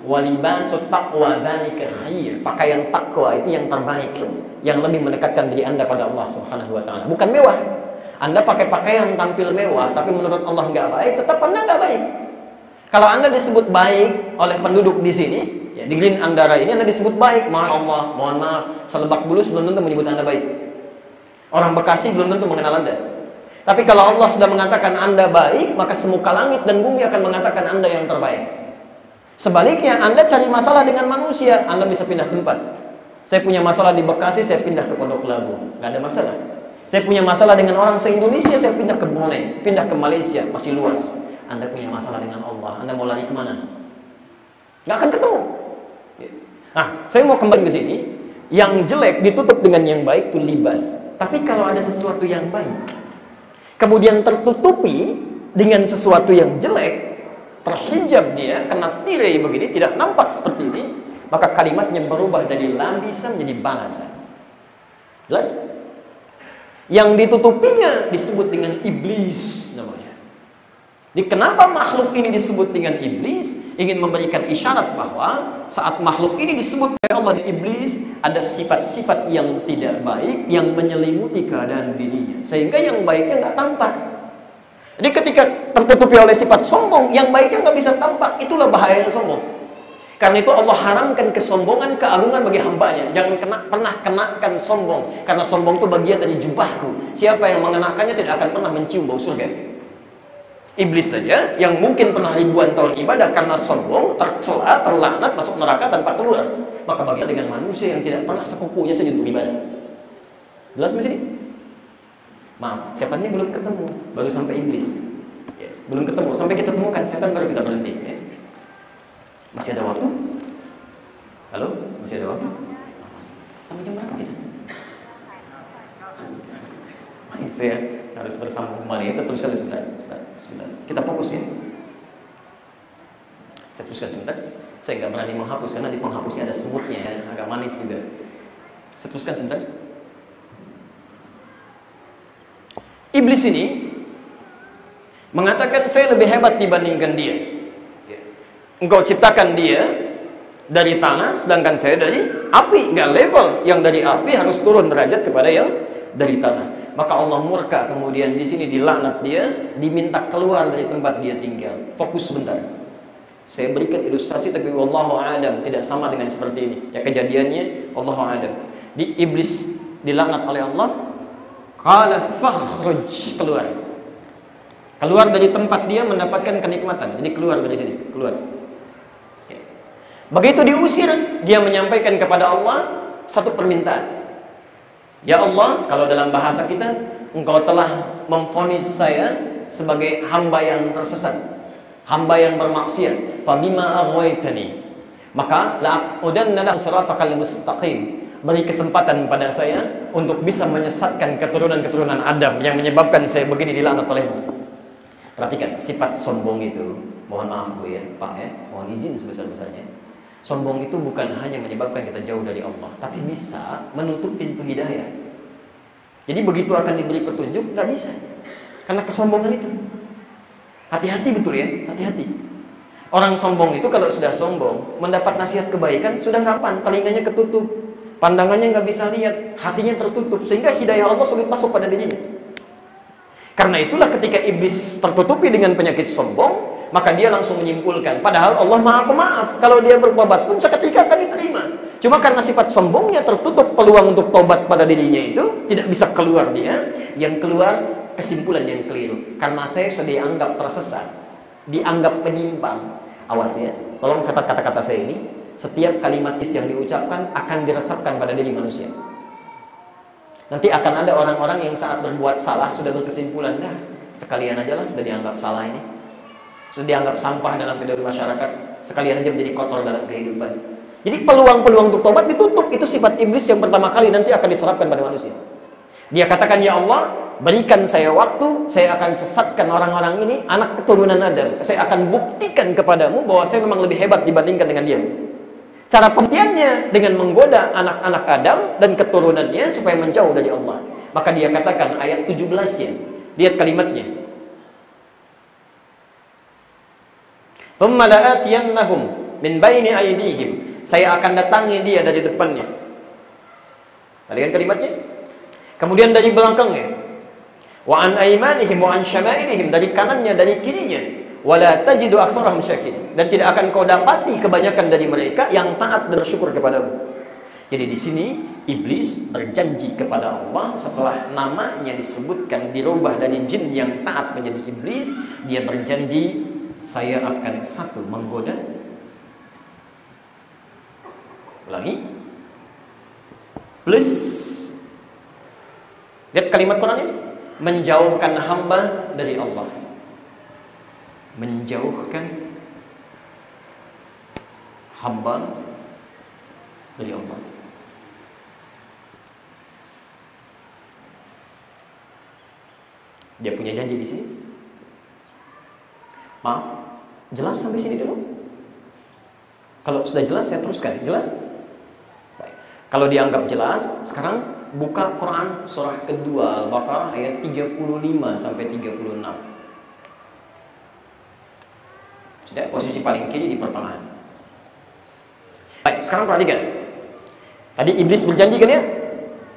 Walibasu taqwa dzalika khair. Pakaian takwa itu yang terbaik, yang lebih mendekatkan diri Anda pada Allah Subhanahu wa taala. Bukan mewah. Anda pakai pakaian tampil mewah, tapi menurut Allah nggak baik, tetap Anda nggak baik. Kalau Anda disebut baik oleh penduduk di sini, Ya, di Green Andara ini Anda disebut baik, Masya Allah, mohon maaf, selebak bulus belum tentu menyebut Anda baik. Orang Bekasi belum tentu mengenal Anda. Tapi kalau Allah sudah mengatakan Anda baik, maka semuka langit dan bumi akan mengatakan Anda yang terbaik. Sebaliknya, Anda cari masalah dengan manusia, Anda bisa pindah tempat. Saya punya masalah di Bekasi, saya pindah ke Pondok Labu. Nggak ada masalah. Saya punya masalah dengan orang se-Indonesia, saya pindah ke Brunei, pindah ke Malaysia, masih luas. Anda punya masalah dengan Allah, Anda mau lari ke mana? Nggak akan ketemu. Nah, saya mau kembali ke sini. Yang jelek ditutup dengan yang baik itu libas. Tapi kalau ada sesuatu yang baik, kemudian tertutupi dengan sesuatu yang jelek, terhijab dia, kena tirai begini, tidak nampak seperti ini, maka kalimatnya berubah dari lambisa menjadi balasan. Jelas? Yang ditutupinya disebut dengan iblis. Jadi kenapa makhluk ini disebut dengan iblis? Ingin memberikan isyarat bahwa saat makhluk ini disebut oleh Allah di iblis, ada sifat-sifat yang tidak baik yang menyelimuti keadaan dirinya. Sehingga yang baiknya nggak tampak. Jadi ketika tertutupi oleh sifat sombong, yang baiknya nggak bisa tampak. Itulah bahayanya sombong. Karena itu Allah haramkan kesombongan, keagungan bagi hambanya. Jangan kena, pernah kenakan sombong. Karena sombong itu bagian dari jubahku. Siapa yang mengenakannya tidak akan pernah mencium bau surga. Iblis saja yang mungkin pernah ribuan tahun ibadah karena sombong, tercela, terlaknat, masuk neraka tanpa keluar. Maka bagian dengan manusia yang tidak pernah sekupunya saja untuk ibadah. Jelas di sini? Maaf, setannya belum ketemu, baru sampai iblis. Ya, belum ketemu, sampai kita temukan setan baru kita berhenti. Ya. Masih ada waktu? Halo? Masih ada waktu? Sampai jam berapa kita? Saya harus bersama kembali. Kita teruskan sebentar. sebentar. Kita fokus ya. Saya teruskan sebentar. Saya nggak berani menghapus karena di penghapusnya ada semutnya ya, agak manis juga. Saya teruskan sebentar. Iblis ini mengatakan saya lebih hebat dibandingkan dia. Engkau ciptakan dia dari tanah, sedangkan saya dari api. Nggak level. Yang dari api harus turun derajat kepada yang dari tanah. Maka Allah murka kemudian di sini dilaknat dia, diminta keluar dari tempat dia tinggal. Fokus sebentar. Saya berikan ilustrasi tapi wallahu alam tidak sama dengan seperti ini. Ya kejadiannya wallahu alam. Di iblis dilaknat oleh Allah. Qala fakhruj keluar. Keluar dari tempat dia mendapatkan kenikmatan. Jadi keluar dari sini, keluar. Begitu diusir, dia menyampaikan kepada Allah satu permintaan. Ya Allah, kalau dalam bahasa kita, Engkau telah memfonis saya sebagai hamba yang tersesat, hamba yang bermaksiat. Fabima aghwaytani. Maka la'udanna lahu siratakal mustaqim. Beri kesempatan pada saya untuk bisa menyesatkan keturunan-keturunan Adam yang menyebabkan saya begini dilaknat olehmu. Perhatikan sifat sombong itu. Mohon maaf Bu ya, Pak ya. Mohon izin sebesar-besarnya Sombong itu bukan hanya menyebabkan kita jauh dari Allah, tapi bisa menutup pintu hidayah. Jadi begitu akan diberi petunjuk, nggak bisa. Karena kesombongan itu. Hati-hati betul ya, hati-hati. Orang sombong itu kalau sudah sombong, mendapat nasihat kebaikan, sudah ngapan, telinganya ketutup, pandangannya nggak bisa lihat, hatinya tertutup, sehingga hidayah Allah sulit masuk pada dirinya. Karena itulah ketika iblis tertutupi dengan penyakit sombong, maka dia langsung menyimpulkan padahal Allah maha pemaaf kalau dia bertobat pun seketika akan diterima. Cuma karena sifat sombongnya tertutup peluang untuk tobat pada dirinya itu tidak bisa keluar dia. Yang keluar kesimpulan yang keliru. Karena saya sudah dianggap tersesat dianggap penyimpang awas ya tolong catat kata-kata saya ini. Setiap kalimat is yang diucapkan akan diresapkan pada diri manusia. Nanti akan ada orang-orang yang saat berbuat salah sudah berkesimpulan nah sekalian aja lah sudah dianggap salah ini sudah dianggap sampah dalam kehidupan masyarakat sekalian aja menjadi kotor dalam kehidupan. Jadi peluang-peluang untuk tobat ditutup. Itu sifat iblis yang pertama kali nanti akan diserapkan pada manusia. Dia katakan ya Allah berikan saya waktu saya akan sesatkan orang-orang ini anak keturunan Adam. Saya akan buktikan kepadamu bahwa saya memang lebih hebat dibandingkan dengan dia. Cara pembuktiannya dengan menggoda anak-anak Adam dan keturunannya supaya menjauh dari Allah. Maka dia katakan ayat 17 nya lihat kalimatnya Thumma min baini aydihim. Saya akan datangi dia dari depannya. Perhatikan kalimatnya. Kemudian dari belakangnya. Wa an aymanihim wa an syama'ilihim dari kanannya dari kirinya. Wala tajidu aktsarahum syakirin. Dan tidak akan kau dapati kebanyakan dari mereka yang taat bersyukur kepadamu. Jadi di sini iblis berjanji kepada Allah setelah namanya disebutkan dirubah dari jin yang taat menjadi iblis, dia berjanji saya akan satu menggoda. Ulangi. Plus lihat kalimat Quran ini menjauhkan hamba dari Allah. Menjauhkan hamba dari Allah. Dia punya janji di sini Maaf, jelas sampai sini dulu? Kalau sudah jelas saya teruskan, jelas? Baik. Kalau dianggap jelas, sekarang buka Quran surah kedua Al-Baqarah ayat 35 sampai 36. Sudah posisi paling kiri di pertengahan. Baik, sekarang perhatikan. Tadi iblis berjanji kan ya?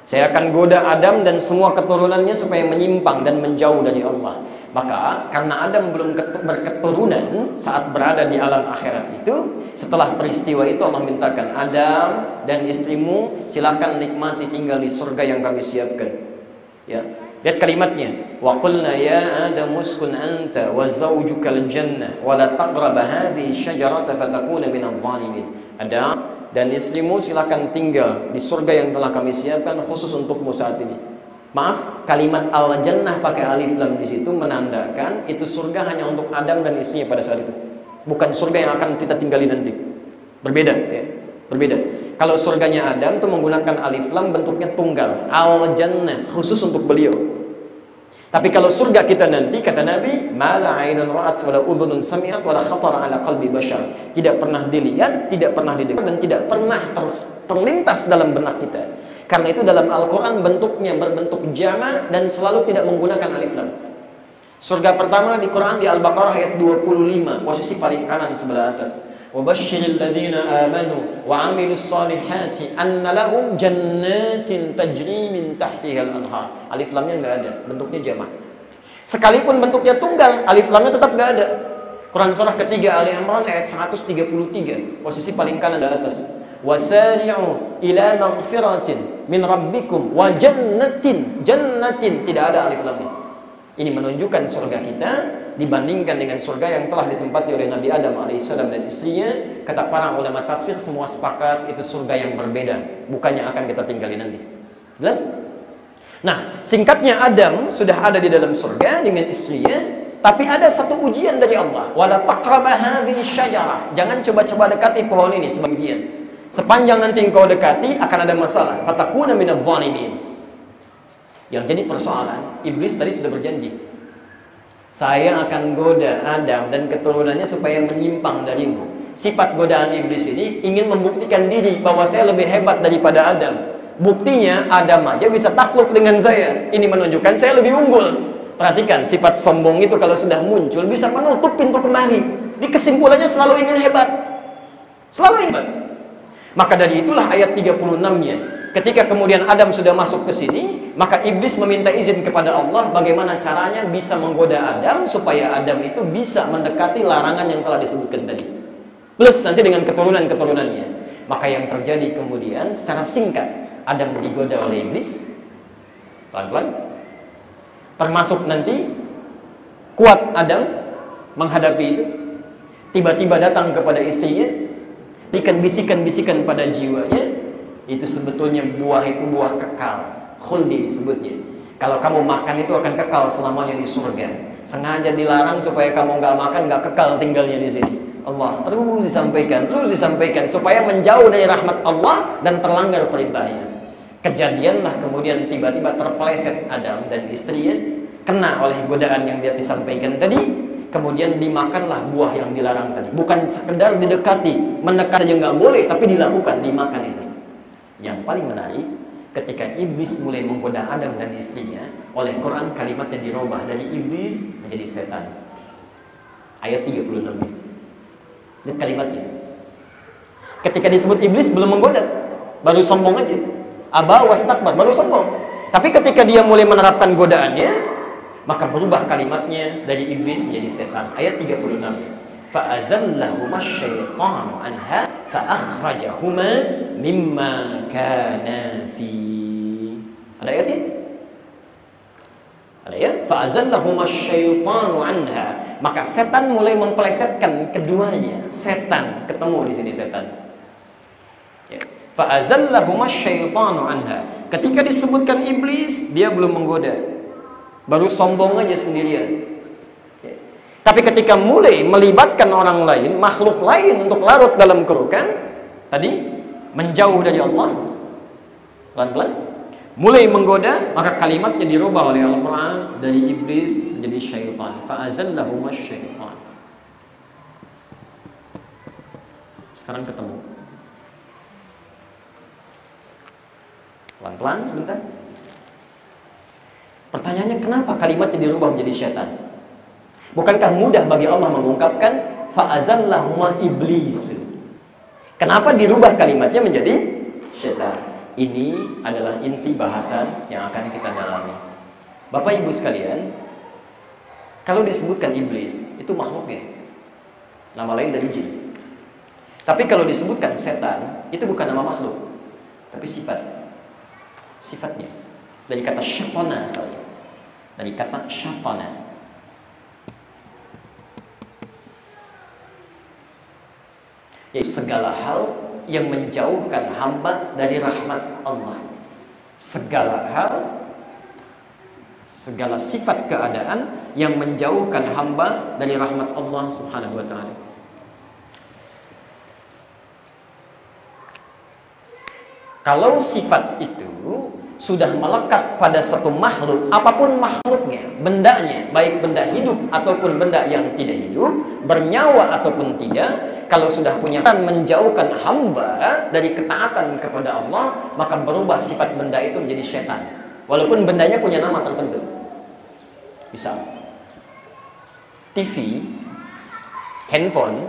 Saya akan goda Adam dan semua keturunannya supaya menyimpang dan menjauh dari Allah. Maka karena Adam belum berketurunan saat berada di alam akhirat itu, setelah peristiwa itu Allah mintakan Adam dan istrimu silahkan nikmati tinggal di surga yang kami siapkan. Ya. Lihat kalimatnya. Wa qulna ya Adam uskun anta wa zawjuka al-jannah wa la taqrab hadhihi syajarata fatakuna dhalimin. Adam dan istrimu silahkan tinggal di surga yang telah kami siapkan khusus untukmu saat ini. Maaf, kalimat al-jannah pakai alif lam di situ menandakan itu surga hanya untuk Adam dan istrinya pada saat itu. Bukan surga yang akan kita tinggali nanti. Berbeda ya. Berbeda. Kalau surganya Adam itu menggunakan alif lam bentuknya tunggal. Al-jannah khusus untuk beliau. Tapi kalau surga kita nanti kata Nabi, mala ainun ra'at wala udhunun sami'at wala khatara ala qalbi bashar. Tidak pernah dilihat, tidak pernah didengar dan tidak pernah ter terlintas dalam benak kita. Karena itu dalam Al-Qur'an bentuknya berbentuk jama dan selalu tidak menggunakan alif lam. Surga pertama di Quran di Al-Baqarah ayat 25, posisi paling kanan sebelah atas. وبشر الذين آمنوا وعملوا الصالحات أن لهم جنات تجري من تحتها الأنهار alif lamnya nggak ada bentuknya jamak sekalipun bentuknya tunggal alif lamnya tetap nggak ada Quran surah ketiga Ali Imran ayat 133 posisi paling kanan di atas wasari'u ila maghfiratin min rabbikum wa jannatin jannatin tidak ada alif lamnya ini menunjukkan surga kita dibandingkan dengan surga yang telah ditempati oleh Nabi Adam alaihissalam dan istrinya. Kata para ulama tafsir semua sepakat itu surga yang berbeda, bukannya akan kita tinggali nanti. Jelas? Nah, singkatnya Adam sudah ada di dalam surga dengan istrinya, tapi ada satu ujian dari Allah. Wala taqraba hadhihi syajarah. Jangan coba-coba dekati pohon ini sebagai ujian. Sepanjang nanti engkau dekati akan ada masalah. Fatakuna minadh dhalimin. Yang jadi persoalan, iblis tadi sudah berjanji. Saya akan goda Adam dan keturunannya supaya menyimpang darimu. Sifat godaan iblis ini ingin membuktikan diri bahwa saya lebih hebat daripada Adam. Buktinya Adam aja bisa takluk dengan saya. Ini menunjukkan saya lebih unggul. Perhatikan sifat sombong itu kalau sudah muncul bisa menutup pintu kemari. Di kesimpulannya selalu ingin hebat. Selalu hebat. Maka dari itulah ayat 36-nya Ketika kemudian Adam sudah masuk ke sini, maka iblis meminta izin kepada Allah bagaimana caranya bisa menggoda Adam supaya Adam itu bisa mendekati larangan yang telah disebutkan tadi. Plus nanti dengan keturunan-keturunannya. Maka yang terjadi kemudian secara singkat Adam digoda oleh iblis pelan-pelan. Termasuk nanti kuat Adam menghadapi itu. Tiba-tiba datang kepada istrinya, bisikan bisikan-bisikan pada jiwanya, itu sebetulnya buah itu buah kekal. Khuldi disebutnya. Kalau kamu makan itu akan kekal selamanya di surga. Sengaja dilarang supaya kamu nggak makan nggak kekal tinggalnya di sini. Allah terus disampaikan terus disampaikan supaya menjauh dari rahmat Allah dan terlanggar perintahnya. Kejadianlah kemudian tiba-tiba terpeleset Adam dan istrinya kena oleh godaan yang dia disampaikan tadi kemudian dimakanlah buah yang dilarang tadi. Bukan sekedar didekati mendekat saja nggak boleh tapi dilakukan dimakan itu. Yang paling menarik ketika iblis mulai menggoda Adam dan istrinya oleh Quran kalimatnya dirubah dari iblis menjadi setan. Ayat 36 lihat kalimatnya. Ketika disebut iblis belum menggoda. Baru sombong aja. Aba wastakbar baru sombong. Tapi ketika dia mulai menerapkan godaannya maka berubah kalimatnya dari iblis menjadi setan. Ayat 36. Fa'azallahuma syaitanu anha fa'akhrajahuma mimma kana fi. Ada ayatnya? Ada ya? Fa'azallahuma syaitanu anha. Maka setan mulai memplesetkan keduanya. Setan ketemu di sini setan. Ya. fa Fa'azallahuma syaitanu anha. Ketika disebutkan iblis, dia belum menggoda baru sombong aja sendirian tapi ketika mulai melibatkan orang lain, makhluk lain untuk larut dalam kerukan, tadi menjauh dari Allah, pelan-pelan, mulai menggoda, maka kalimatnya dirubah oleh Al-Quran dari iblis menjadi syaitan. Fa'azallahumma syaitan. Sekarang ketemu. Pelan-pelan sebentar. Pertanyaannya kenapa kalimatnya dirubah menjadi syaitan? Bukankah mudah bagi Allah mengungkapkan fa'azallahuma iblis. Kenapa dirubah kalimatnya menjadi syaitan? Ini adalah inti bahasan yang akan kita dalami. Bapak Ibu sekalian, kalau disebutkan iblis, itu makhluknya. Nama lain dari jin. Tapi kalau disebutkan setan, itu bukan nama makhluk, tapi sifat. Sifatnya. Dari kata syapana asalnya. Dari kata syapana. yaitu segala hal yang menjauhkan hamba dari rahmat Allah. Segala hal segala sifat keadaan yang menjauhkan hamba dari rahmat Allah Subhanahu wa taala. Kalau sifat itu sudah melekat pada satu makhluk, apa pun makhluknya, bendanya, baik benda hidup ataupun benda yang tidak hidup, bernyawa ataupun tidak, kalau sudah punya kan menjauhkan hamba dari ketaatan kepada Allah, maka berubah sifat benda itu menjadi setan. Walaupun bendanya punya nama tertentu. Bisa. TV, handphone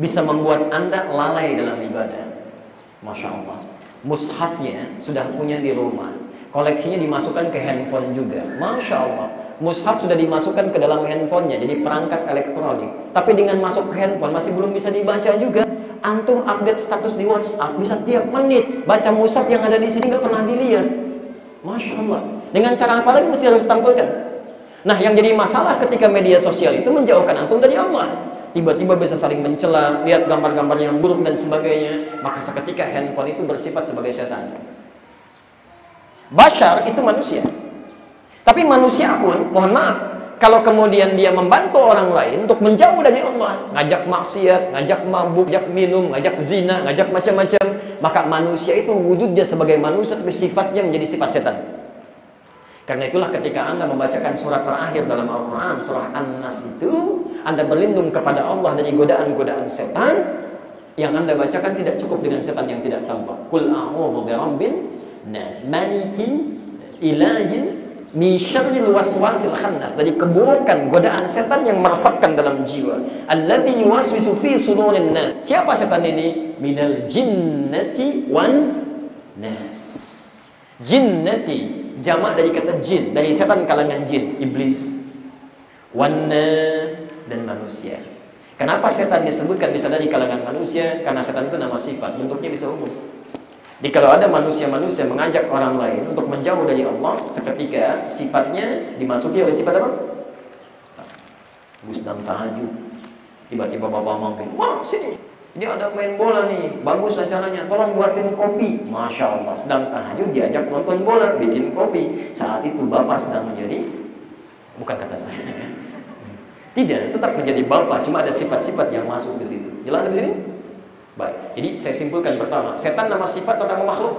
bisa membuat Anda lalai dalam ibadah. Masya Allah mushafnya sudah punya di rumah. Koleksinya dimasukkan ke handphone juga. Masya Allah. Mushaf sudah dimasukkan ke dalam handphonenya jadi perangkat elektronik. Tapi dengan masuk ke handphone masih belum bisa dibaca juga. Antum update status di WhatsApp bisa tiap menit. Baca mushaf yang ada di sini nggak pernah dilihat. Masya Allah. Dengan cara apa lagi mesti harus tampilkan nah yang jadi masalah ketika media sosial itu menjauhkan antum dari Allah tiba-tiba bisa saling mencela, lihat gambar-gambar yang buruk dan sebagainya, maka seketika handphone itu bersifat sebagai setan. Bashar itu manusia. Tapi manusia pun, mohon maaf, kalau kemudian dia membantu orang lain untuk menjauh dari Allah, ngajak maksiat, ngajak mabuk, ngajak minum, ngajak zina, ngajak macam-macam, maka manusia itu wujudnya sebagai manusia tapi sifatnya menjadi sifat setan. Karena itulah ketika Anda membacakan surat terakhir dalam Al-Quran, surah An-Nas itu, Anda berlindung kepada Allah dari godaan-godaan setan, yang Anda bacakan tidak cukup dengan setan yang tidak tampak. Kul a'udhu birabbin nas, malikin, ilahin, min syarril waswasil khannas. Dari keburukan godaan setan yang meresapkan dalam jiwa. Alladzi yuwaswisu fi sudurin nas. Siapa setan ini? Minal jinnati wan nas. Jinnati jamak dari kata jin, dari setan kalangan jin, iblis. Wanas dan manusia. Kenapa setan disebutkan bisa dari kalangan manusia? Karena setan itu nama sifat, bentuknya bisa umum. Jadi kalau ada manusia-manusia mengajak orang lain untuk menjauh dari Allah, seketika sifatnya dimasuki oleh sifat apa? Gus dan tahajud. Tiba-tiba bapak mungkin, wah sini, ini ada main bola nih, bagus acaranya, tolong buatin kopi. Masya Allah, sedang tahajud diajak nonton bola, bikin kopi. Saat itu bapak sedang menjadi, bukan kata saya. [LAUGHS] Tidak, tetap menjadi bapak, cuma ada sifat-sifat yang masuk ke situ. Jelas di sini? Baik, jadi saya simpulkan pertama, setan nama sifat atau nama makhluk?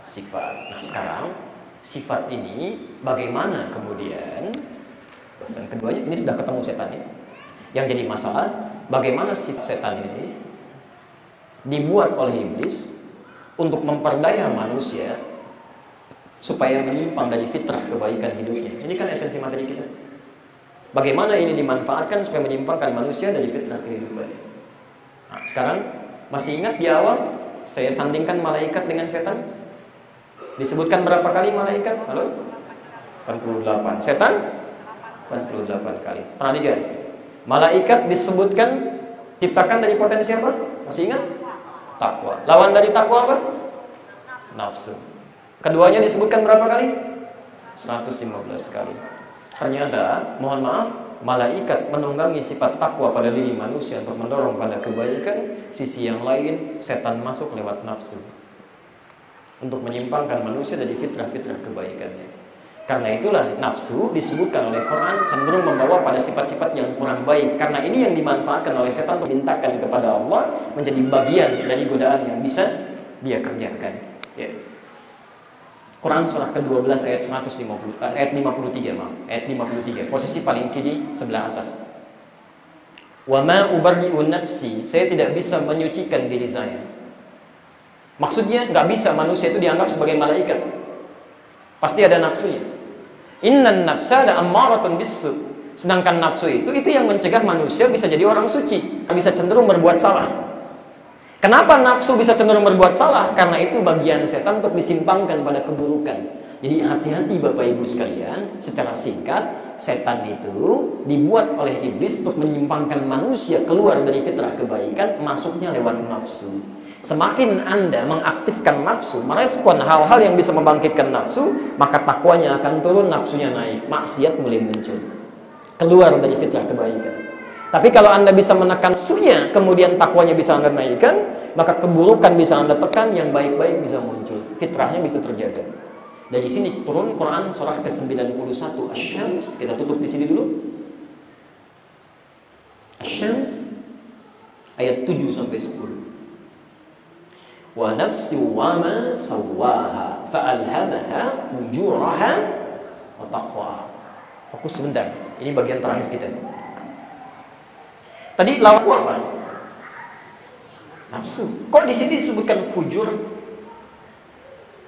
Sifat. Nah sekarang, sifat ini bagaimana kemudian, bahasan keduanya, ini sudah ketemu setan ini. Yang jadi masalah, bagaimana si setan ini dibuat oleh iblis untuk memperdaya manusia supaya menyimpang dari fitrah kebaikan hidupnya. Ini kan esensi materi kita. Bagaimana ini dimanfaatkan supaya menyimpangkan manusia dari fitrah kehidupan. Nah, sekarang masih ingat di awal saya sandingkan malaikat dengan setan? Disebutkan berapa kali malaikat? Halo? 48. Setan? 48 kali. Perhatikan. Malaikat disebutkan ciptakan dari potensi apa? Masih ingat? Takwa. Lawan dari takwa apa? Nafsu. Keduanya disebutkan berapa kali? 115 kali. Ternyata, mohon maaf, malaikat menunggangi sifat takwa pada diri manusia untuk mendorong pada kebaikan, sisi yang lain setan masuk lewat nafsu. Untuk menyimpangkan manusia dari fitrah-fitrah kebaikannya. Karena itulah nafsu disebutkan oleh Quran cenderung membawa pada sifat-sifat yang kurang baik. Karena ini yang dimanfaatkan oleh setan untuk kepada Allah menjadi bagian dari godaan yang bisa dia kerjakan. Ya. Quran surah ke-12 ayat 150 eh, ayat 53 maaf, ayat 53. Posisi paling kiri sebelah atas. Wa ma ubarri'u nafsi, saya tidak bisa menyucikan diri saya. Maksudnya nggak bisa manusia itu dianggap sebagai malaikat. Pasti ada nafsunya. Innan nafsa la ammaratun bisu. Sedangkan nafsu itu itu yang mencegah manusia bisa jadi orang suci, bisa cenderung berbuat salah. Kenapa nafsu bisa cenderung berbuat salah? Karena itu bagian setan untuk disimpangkan pada keburukan. Jadi hati-hati Bapak Ibu sekalian, secara singkat, setan itu dibuat oleh iblis untuk menyimpangkan manusia keluar dari fitrah kebaikan, masuknya lewat nafsu. Semakin Anda mengaktifkan nafsu, merespon hal-hal yang bisa membangkitkan nafsu, maka takwanya akan turun, nafsunya naik, maksiat mulai muncul. Keluar dari fitrah kebaikan. Tapi kalau Anda bisa menekan nafsunya, kemudian takwanya bisa Anda naikkan, maka keburukan bisa Anda tekan, yang baik-baik bisa muncul. Fitrahnya bisa terjaga. Dari sini turun Quran surah ke-91 Asy-Syams. Kita tutup di sini dulu. Asy-Syams ayat 7 sampai 10. Wa nafsi wa ma sawwaha fa'alhamaha fujuraha wa taqwa. Fokus sebentar. Ini bagian terakhir kita. Tadi lawan apa? Nafsu. Kok di sini disebutkan fujur?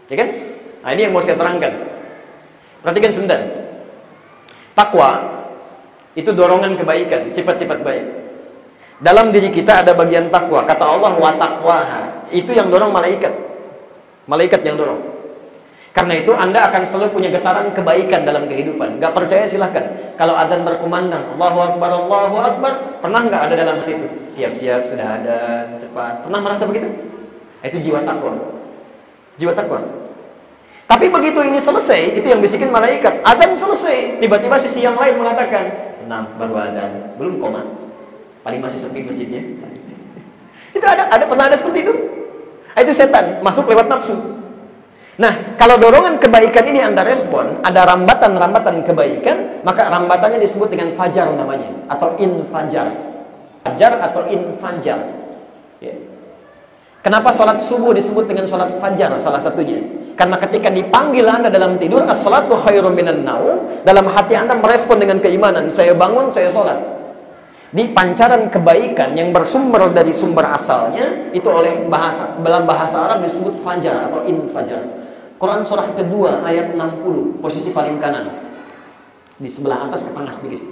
Ya kan? Nah, ini yang mau saya terangkan. Perhatikan sebentar. Takwa itu dorongan kebaikan, sifat-sifat baik. Dalam diri kita ada bagian takwa. Kata Allah wa taqwaha. Itu yang dorong malaikat. Malaikat yang dorong. Karena itu Anda akan selalu punya getaran kebaikan dalam kehidupan. Gak percaya silahkan. Kalau adzan berkumandang, Allahu Akbar, Allahu Akbar, pernah nggak ada dalam hati itu? Siap-siap sudah ada, cepat. Pernah merasa begitu? Itu jiwa takwa. Jiwa takwa. Tapi begitu ini selesai, itu yang bisikin malaikat. Adzan selesai, tiba-tiba sisi yang lain mengatakan, "Nah, baru adzan, belum koma. Paling masih sepi masjidnya." Itu ada ada pernah ada seperti itu? Itu setan masuk lewat nafsu. Nah, kalau dorongan kebaikan ini Anda respon, ada rambatan-rambatan kebaikan, maka rambatannya disebut dengan fajar namanya atau infajar. Fajar atau infajar. Ya. Kenapa sholat subuh disebut dengan sholat fajar salah satunya? Karena ketika dipanggil Anda dalam tidur, as-salatu khairum minan naum, dalam hati Anda merespon dengan keimanan, saya bangun, saya sholat. Di pancaran kebaikan yang bersumber dari sumber asalnya, itu oleh bahasa dalam bahasa Arab disebut fajar atau infajar. Quran surah kedua ayat 60, posisi paling kanan. Di sebelah atas ke tengah sedikit.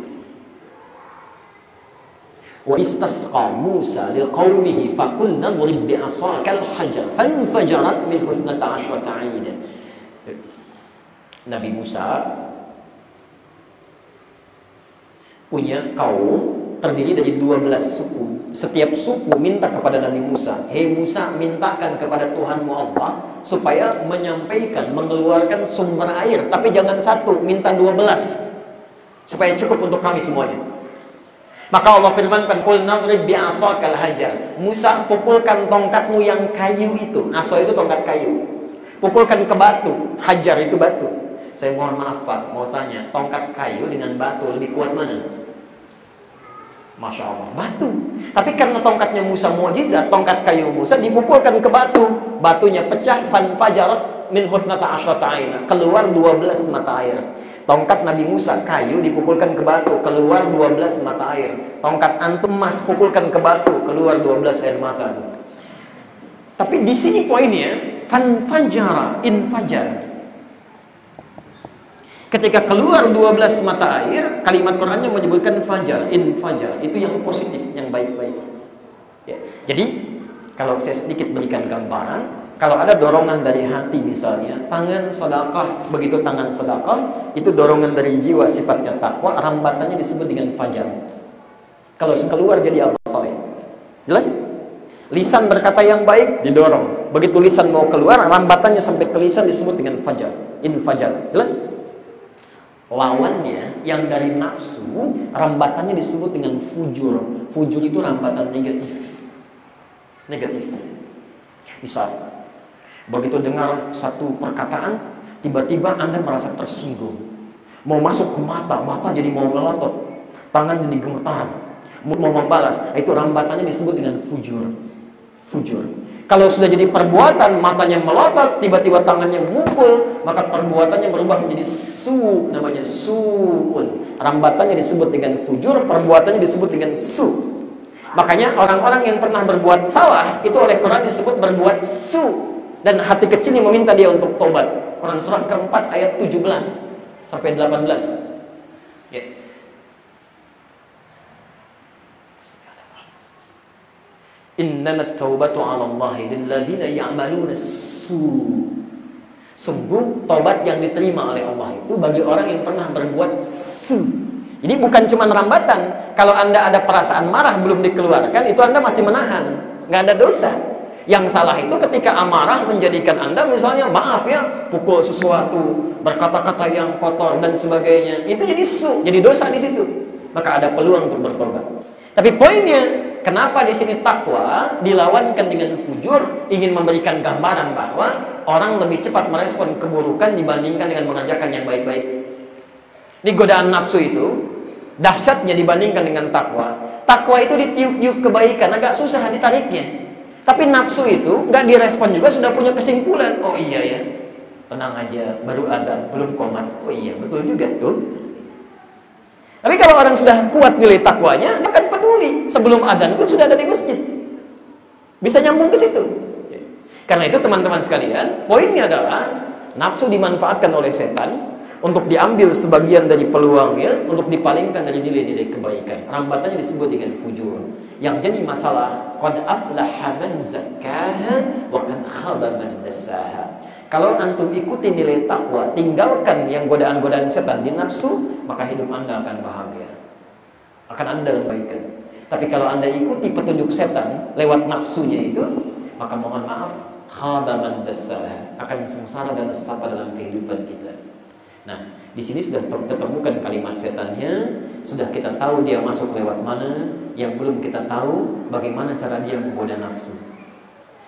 Wa istasqa Musa liqaumihi faqulna drib bi'asaka al-hajar fanfajarat min 12 'ayna. Nabi Musa punya kaum terdiri dari 12 suku. Setiap suku minta kepada Nabi Musa, "Hei Musa, mintakan kepada Tuhanmu Allah supaya menyampaikan, mengeluarkan sumber air, tapi jangan satu, minta 12 supaya cukup untuk kami semuanya." Maka Allah firmankan, "Qul nadrib bi'asakal hajar." Musa, pukulkan tongkatmu yang kayu itu. Asa itu tongkat kayu. Pukulkan ke batu. Hajar itu batu. Saya mohon maaf Pak, mau tanya, tongkat kayu dengan batu lebih kuat mana? Masya Allah, batu. Tapi karena tongkatnya Musa mujizat, tongkat kayu Musa dipukulkan ke batu. Batunya pecah, fan fajarat min husnata asyrata aina. Keluar 12 mata air. Tongkat Nabi Musa kayu dipukulkan ke batu, keluar 12 mata air. Tongkat antum emas pukulkan ke batu, keluar 12 air mata. Tapi di sini poinnya, fan fajara, in fajar. Ketika keluar 12 mata air, kalimat Qurannya menyebutkan fajar, in fajar. Itu yang positif, yang baik-baik. Ya. Jadi, kalau saya sedikit berikan gambaran, kalau ada dorongan dari hati misalnya, tangan sedekah, begitu tangan sedekah, itu dorongan dari jiwa sifatnya takwa, rambatannya disebut dengan fajar. Kalau keluar jadi amal soleh. Jelas? Lisan berkata yang baik didorong. Begitu lisan mau keluar, rambatannya sampai ke lisan disebut dengan fajar. In fajar. Jelas? Lawannya yang dari nafsu, rambatannya disebut dengan fujur. Fujur itu rambatan negatif. Negatif. Misal, Begitu dengar satu perkataan, tiba-tiba Anda merasa tersinggung. Mau masuk ke mata, mata jadi mau melotot. Tangan jadi gemetar. Mau membalas, itu rambatannya disebut dengan fujur. Fujur. Kalau sudah jadi perbuatan, matanya melotot, tiba-tiba tangannya mukul, maka perbuatannya berubah menjadi su, namanya suun. Rambatannya disebut dengan fujur, perbuatannya disebut dengan su. Makanya orang-orang yang pernah berbuat salah, itu oleh Quran disebut berbuat su dan hati kecilnya meminta dia untuk tobat. Quran surah keempat ayat 17 sampai 18. Ya. Innamat taubatu 'ala Allah lilladzina ya'maluna su. Sungguh taubat yang diterima oleh Allah itu bagi orang yang pernah berbuat su. Jadi bukan cuma rambatan. Kalau Anda ada perasaan marah belum dikeluarkan, itu Anda masih menahan. nggak ada dosa. Yang salah itu ketika amarah menjadikan Anda misalnya maaf ya, pukul sesuatu, berkata-kata yang kotor dan sebagainya. Itu jadi su, jadi dosa di situ. Maka ada peluang untuk bertobat. Tapi poinnya, kenapa di sini takwa dilawankan dengan fujur ingin memberikan gambaran bahwa orang lebih cepat merespon keburukan dibandingkan dengan mengerjakan yang baik-baik. Di godaan nafsu itu dahsyatnya dibandingkan dengan takwa. Takwa itu ditiup-tiup kebaikan, agak susah ditariknya. Tapi nafsu itu nggak direspon juga sudah punya kesimpulan. Oh iya ya, tenang aja, baru ada, belum komat. Oh iya, betul juga tuh. Tapi kalau orang sudah kuat nilai takwanya, dia akan peduli. Sebelum adzan pun sudah ada di masjid. Bisa nyambung ke situ. Karena itu teman-teman sekalian, poinnya adalah nafsu dimanfaatkan oleh setan untuk diambil sebagian dari peluangnya untuk dipalingkan dari nilai-nilai kebaikan. Rambatannya disebut dengan fujur. Yang jadi masalah qad aflaha man zakkaha wa qad khaba man dassaha. Kalau antum ikuti nilai takwa, tinggalkan yang godaan-godaan setan di nafsu, maka hidup Anda akan bahagia. Akan Anda kebaikan. Tapi kalau Anda ikuti petunjuk setan lewat nafsunya itu, maka mohon maaf, khaba man dassaha. Akan sengsara dan sesat dalam kehidupan kita. Nah, di sini sudah tertemukan kalimat setannya, sudah kita tahu dia masuk lewat mana, yang belum kita tahu bagaimana cara dia menggoda nafsu.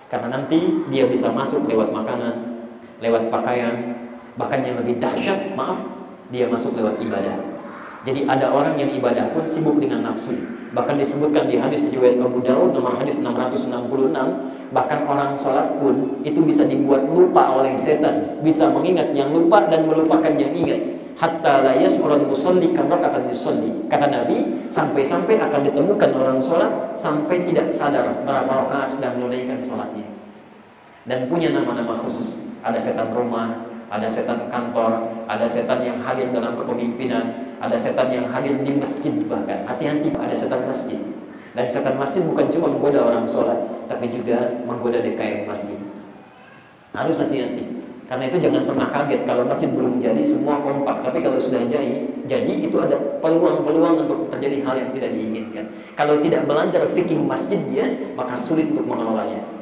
Karena nanti dia bisa masuk lewat makanan, lewat pakaian, bahkan yang lebih dahsyat, maaf, dia masuk lewat ibadah. Jadi ada orang yang ibadah pun sibuk dengan nafsu. Bahkan disebutkan di hadis riwayat Abu Daud nomor hadis 666, bahkan orang sholat pun itu bisa dibuat lupa oleh setan, bisa mengingat yang lupa dan melupakan yang ingat. Hatta la yas'urul musalli kam rakatan yusalli. Kata Nabi, sampai-sampai akan ditemukan orang sholat sampai tidak sadar berapa rakaat sedang menunaikan sholatnya. Dan punya nama-nama khusus. Ada setan rumah, ada setan kantor, ada setan yang hadir dalam kepemimpinan, ada setan yang hadir di masjid bahkan. Hati-hati ada setan masjid. Dan setan masjid bukan cuma menggoda orang sholat, tapi juga menggoda DKM masjid. Harus hati-hati. Karena itu jangan pernah kaget kalau masjid belum jadi semua kompak. Tapi kalau sudah jadi, jadi itu ada peluang-peluang untuk terjadi hal yang tidak diinginkan. Kalau tidak belajar fikih masjidnya, maka sulit untuk mengelolanya.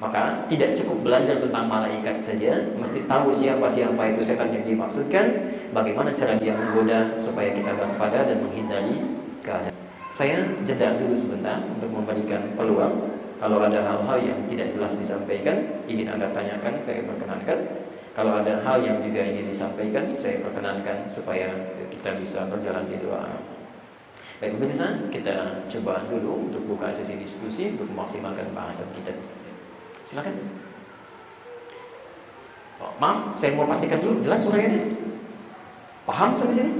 Maka tidak cukup belajar tentang malaikat saja, mesti tahu siapa-siapa itu setan yang dimaksudkan, bagaimana cara dia menggoda supaya kita waspada dan menghindari keadaan. Saya jeda dulu sebentar untuk memberikan peluang kalau ada hal-hal yang tidak jelas disampaikan, ingin Anda tanyakan, saya perkenankan. Kalau ada hal yang juga ingin disampaikan, saya perkenankan supaya kita bisa berjalan di doa. Baik pemirsa, kita coba dulu untuk buka sesi diskusi untuk memaksimalkan bahasan kita. Silakan. Oh, maaf, saya mau pastikan dulu jelas uraiannya. Paham sampai sini?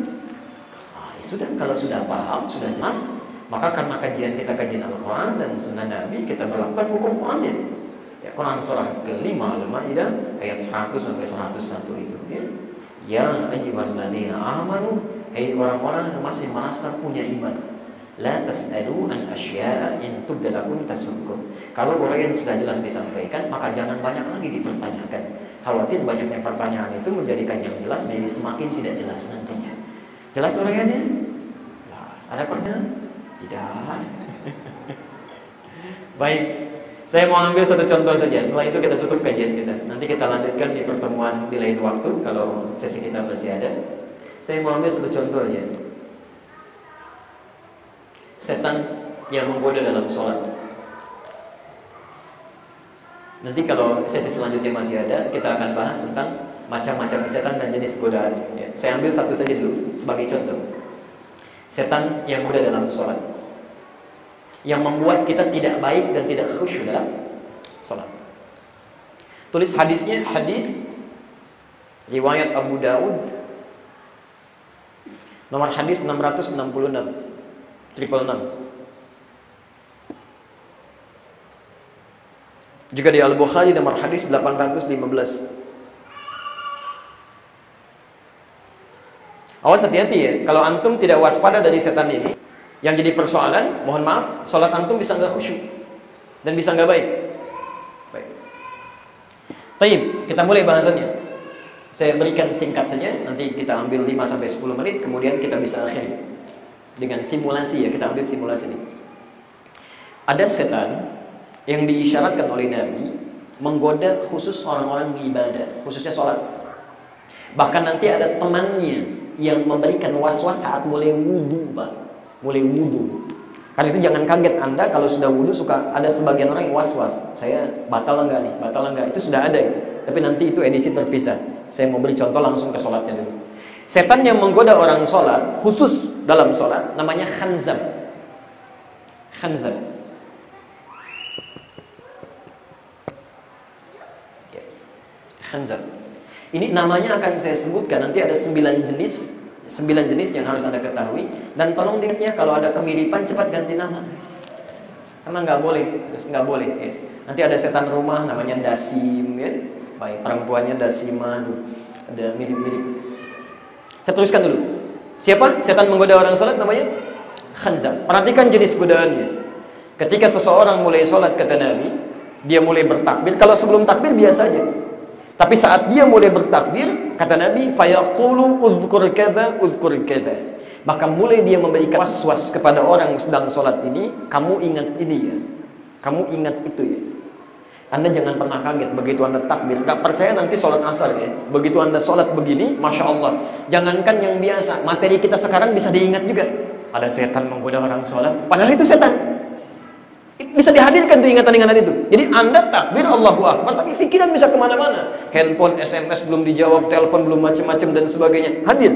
Nah, ya sudah, kalau sudah paham, sudah jelas, maka karena kajian kita kajian Al-Quran dan Sunnah Nabi, kita berlakukan hukum Qurannya. Ya, Quran surah kelima Al-Maidah ayat 100 sampai 101 itu. Ya, ya ayyuhalladzina amanu, hai orang-orang yang masih merasa punya iman La tas'alu an asya'a in tubdalakum tasukum. Kalau yang sudah jelas disampaikan, maka jangan banyak lagi dipertanyakan. Khawatir banyaknya pertanyaan itu menjadikan yang jelas menjadi semakin tidak jelas nantinya. Jelas uraiannya? Jelas. Ada pertanyaan? Tidak. [LAUGHS] Baik, saya mau ambil satu contoh saja. Setelah itu kita tutup kajian kita. Nanti kita lanjutkan di pertemuan di lain waktu kalau sesi kita masih ada. Saya mau ambil satu contoh aja setan yang menggoda dalam sholat. Nanti kalau sesi selanjutnya masih ada, kita akan bahas tentang macam-macam setan dan jenis godaan. Ya. Saya ambil satu saja dulu sebagai contoh. Setan yang mudah dalam sholat. Yang membuat kita tidak baik dan tidak khusyuk dalam sholat. Tulis hadisnya, hadis riwayat Abu Daud nomor hadis 666 triple enam. Juga di Al-Bukhari nomor hadis 815. Awas hati-hati ya, kalau antum tidak waspada dari setan ini, yang jadi persoalan, mohon maaf, sholat antum bisa nggak khusyuk.
dan bisa nggak baik. Baik. Taib, kita mulai bahasannya. Saya berikan singkat saja, nanti kita ambil 5 sampai 10 menit, kemudian kita bisa akhiri dengan simulasi ya, kita ambil simulasi ini. Ada setan yang diisyaratkan oleh Nabi menggoda khusus orang-orang ibadah, khususnya sholat. Bahkan nanti ada temannya yang memberikan was-was saat mulai wudhu, Pak. Mulai wudhu. Karena itu jangan kaget Anda kalau sudah wudhu suka ada sebagian orang yang was-was. Saya batal enggak nih? Batal enggak? Itu sudah ada itu. Tapi nanti itu edisi terpisah. Saya mau beri contoh langsung ke sholatnya dulu. Setan yang menggoda orang sholat, khusus dalam sholat, namanya khanzab. Khanzab. Khanzab. Ini namanya akan saya sebutkan nanti ada sembilan jenis sembilan jenis yang harus anda ketahui. Dan tolong diingatnya kalau ada kemiripan cepat ganti nama. Karena nggak boleh nggak boleh ya. nanti ada setan rumah namanya dasim ya. Baik perempuannya dasimah ada mirip-mirip. Saya teruskan dulu. Siapa? Setan menggoda orang sholat namanya? Khanzab perhatikan jenis godaannya. Ketika seseorang mulai sholat kata Nabi dia mulai bertakbir. Kalau sebelum takbir biasa aja tapi saat dia mulai bertakbir, kata Nabi, fayaqulu uzkur kadza uzkur kadza. Maka mulai dia memberikan was-was kepada orang yang sedang sholat ini, kamu ingat ini ya. Kamu ingat itu ya. Anda jangan pernah kaget begitu Anda takbir. Gak percaya nanti sholat asar ya. Begitu Anda sholat begini, Masya Allah. Jangankan yang biasa, materi kita sekarang bisa diingat juga. Ada setan menggoda orang sholat, padahal itu setan bisa dihadirkan tuh ingatan-ingatan itu. Jadi anda takbir Allahu Akbar, tapi pikiran bisa ke mana-mana. Handphone, SMS belum dijawab, telepon belum macam-macam dan sebagainya. Hadir.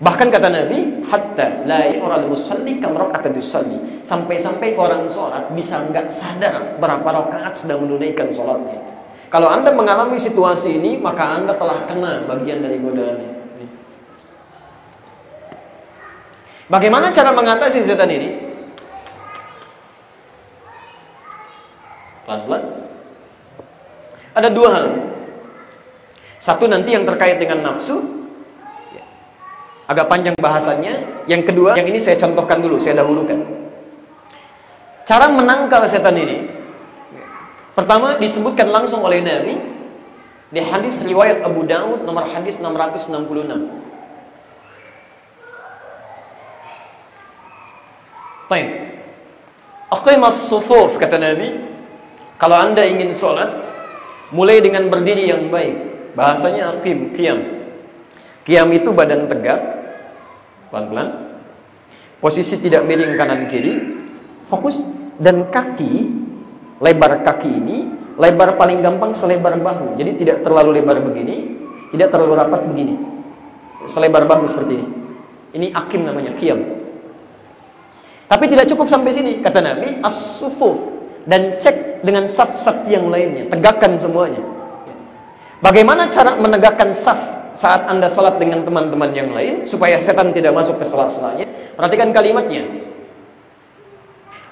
Bahkan kata Nabi, hatta la yural musalli kam raka'at yusalli. Sampai-sampai orang sholat bisa nggak sadar berapa rakaat sedang menunaikan sholatnya. Kalau anda mengalami situasi ini, maka anda telah kena bagian dari godaan ini. Bagaimana cara mengatasi setan ini? Pelan-pelan. Ada dua hal. Satu nanti yang terkait dengan nafsu. Ya. Agak panjang bahasanya. Yang kedua, yang ini saya contohkan dulu, saya dahulukan. Cara menangkal setan ini. Pertama disebutkan langsung oleh Nabi di hadis riwayat Abu Daud nomor hadis 666. Baik. Aqimas sufuf kata Nabi kalau anda ingin sholat, mulai dengan berdiri yang baik. Bahasanya akim, kiam. Kiam itu badan tegak, pelan-pelan. Posisi tidak miring kanan kiri, fokus dan kaki, lebar kaki ini, lebar paling gampang selebar bahu. Jadi tidak terlalu lebar begini, tidak terlalu rapat begini. Selebar bahu seperti ini. Ini akim namanya, kiam. Tapi tidak cukup sampai sini, kata Nabi, as-sufuf dan cek dengan saf-saf yang lainnya, tegakkan semuanya. Bagaimana cara menegakkan saf saat Anda sholat dengan teman-teman yang lain supaya setan tidak masuk ke sela-selanya? Perhatikan kalimatnya.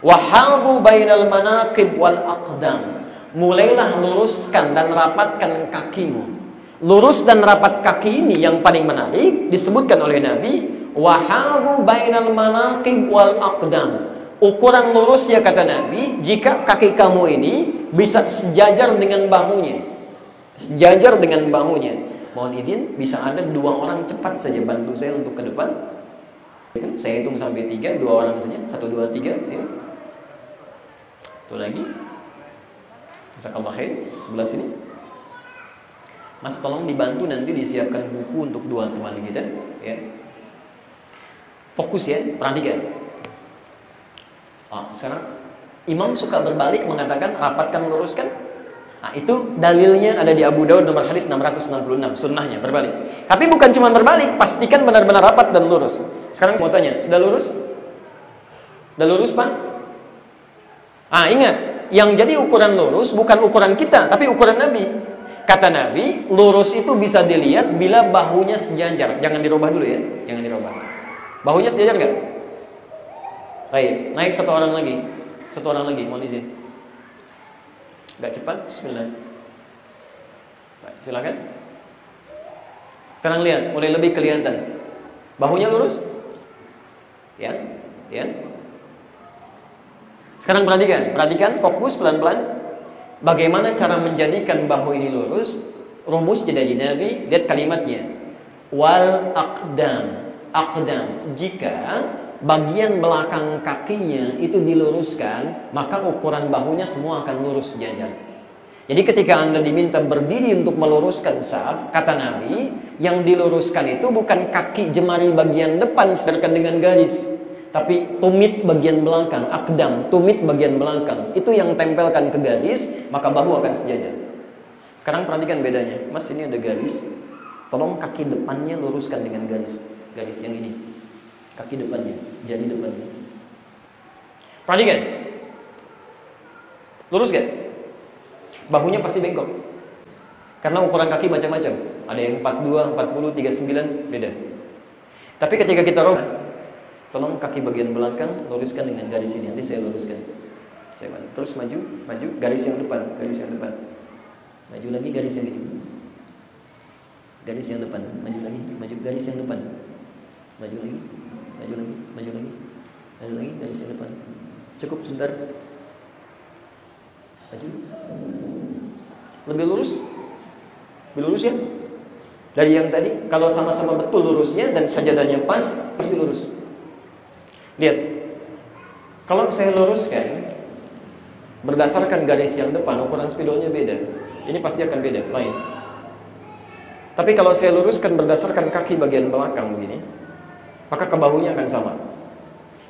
Wahadu bainal manaqib wal aqdam. Mulailah luruskan dan rapatkan kakimu. Lurus dan rapat kaki ini yang paling menarik disebutkan oleh Nabi, wahadu bainal manaqib wal aqdam Ukuran lurus ya kata Nabi, jika kaki kamu ini bisa sejajar dengan bahunya. Sejajar dengan bahunya. Mohon izin, bisa ada dua orang cepat saja bantu saya untuk ke depan. Saya hitung sampai tiga, dua orang saja. Satu, dua, tiga. Ya. Itu lagi. Misalkan khair, sebelah sini. Mas tolong dibantu nanti disiapkan buku untuk dua teman kita. Ya. Fokus ya, perhatikan. Oh, sekarang imam suka berbalik mengatakan rapatkan luruskan. Nah, itu dalilnya ada di Abu Daud nomor hadis 666, sunnahnya berbalik. Tapi bukan cuma berbalik, pastikan benar-benar rapat dan lurus. Sekarang mau tanya, sudah lurus? Sudah lurus, Pak? Ah, ingat, yang jadi ukuran lurus bukan ukuran kita, tapi ukuran Nabi. Kata Nabi, lurus itu bisa dilihat bila bahunya sejajar. Jangan dirubah dulu ya, jangan dirubah. Bahunya sejajar nggak? Baik, naik satu orang lagi. Satu orang lagi, mohon izin. Gak cepat, bismillah. Baik, silakan. Sekarang lihat, mulai lebih kelihatan. Bahunya lurus? Ya, ya. Sekarang perhatikan, perhatikan fokus pelan-pelan. Bagaimana cara menjadikan bahu ini lurus? Rumus jadi Nabi, lihat kalimatnya. Wal aqdam. Aqdam. Jika bagian belakang kakinya itu diluruskan, maka ukuran bahunya semua akan lurus sejajar. Jadi ketika Anda diminta berdiri untuk meluruskan saf, kata Nabi, yang diluruskan itu bukan kaki jemari bagian depan sedangkan dengan garis, tapi tumit bagian belakang, akdam, tumit bagian belakang, itu yang tempelkan ke garis, maka bahu akan sejajar. Sekarang perhatikan bedanya. Mas, ini ada garis. Tolong kaki depannya luruskan dengan garis. Garis yang ini. Kaki depannya, jari depannya. Perhatikan. Lurus gak? Bahunya pasti bengkok. Karena ukuran kaki macam-macam. Ada yang 42, 40, 39, beda. Tapi ketika kita roh Tolong kaki bagian belakang luruskan dengan garis ini. Nanti saya luruskan. Saya bantu. Terus maju, maju garis yang depan, garis yang depan. Maju lagi garis yang ini. Garis yang depan, maju lagi, maju garis yang depan. Maju lagi, maju lagi, maju lagi. Maju lagi garis yang depan. Cukup sebentar. Maju. Lebih lurus? Lebih lurus ya? Dari yang tadi, kalau sama-sama betul lurusnya dan sajadahnya pas, pasti lurus. Lihat, kalau saya luruskan berdasarkan garis yang depan ukuran spidolnya beda. Ini pasti akan beda, lain. Tapi kalau saya luruskan berdasarkan kaki bagian belakang begini, maka ke bahunya akan sama.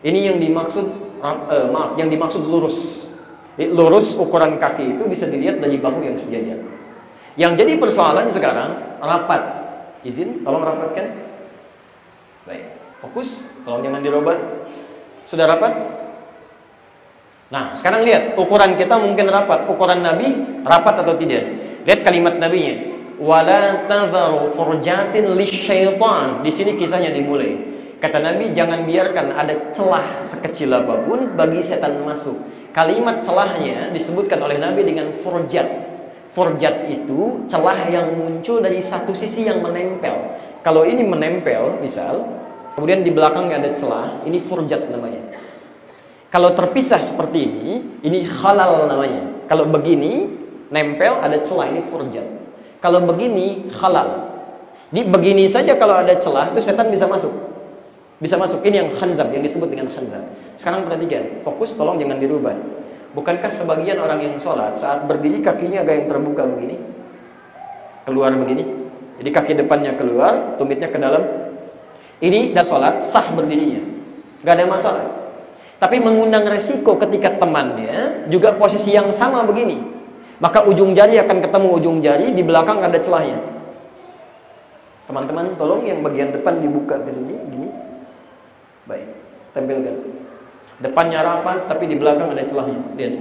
Ini yang dimaksud uh, maaf, yang dimaksud lurus. Lurus ukuran kaki itu bisa dilihat dari bahu yang sejajar. Yang jadi persoalan sekarang rapat. Izin, tolong rapatkan. Baik, fokus, tolong jangan dirubah. Sudah rapat? Nah, sekarang lihat ukuran kita mungkin rapat, ukuran Nabi rapat atau tidak? Lihat kalimat Nabinya. Wala tadharu furjatin. Di sini kisahnya dimulai. Kata Nabi, jangan biarkan ada celah sekecil apa pun bagi setan masuk. Kalimat celahnya disebutkan oleh Nabi dengan furjat. Furjat itu celah yang muncul dari satu sisi yang menempel. Kalau ini menempel, misal, Kemudian di belakangnya ada celah, ini furjat namanya. Kalau terpisah seperti ini, ini halal namanya. Kalau begini, nempel ada celah, ini furjat. Kalau begini, halal. Di begini saja kalau ada celah, itu setan bisa masuk. Bisa masuk. Ini yang khanzab, yang disebut dengan khanzab. Sekarang perhatikan, fokus tolong jangan dirubah. Bukankah sebagian orang yang sholat, saat berdiri kakinya agak yang terbuka begini? Keluar begini. Jadi kaki depannya keluar, tumitnya ke dalam, ini dan sholat sah berdirinya, nggak ada masalah. Tapi mengundang resiko ketika temannya juga posisi yang sama begini, maka ujung jari akan ketemu ujung jari di belakang ada celahnya. Teman-teman, tolong yang bagian depan dibuka di sini, gini. Baik, tampilkan. Depannya rapat, tapi di belakang ada celahnya. Lihat.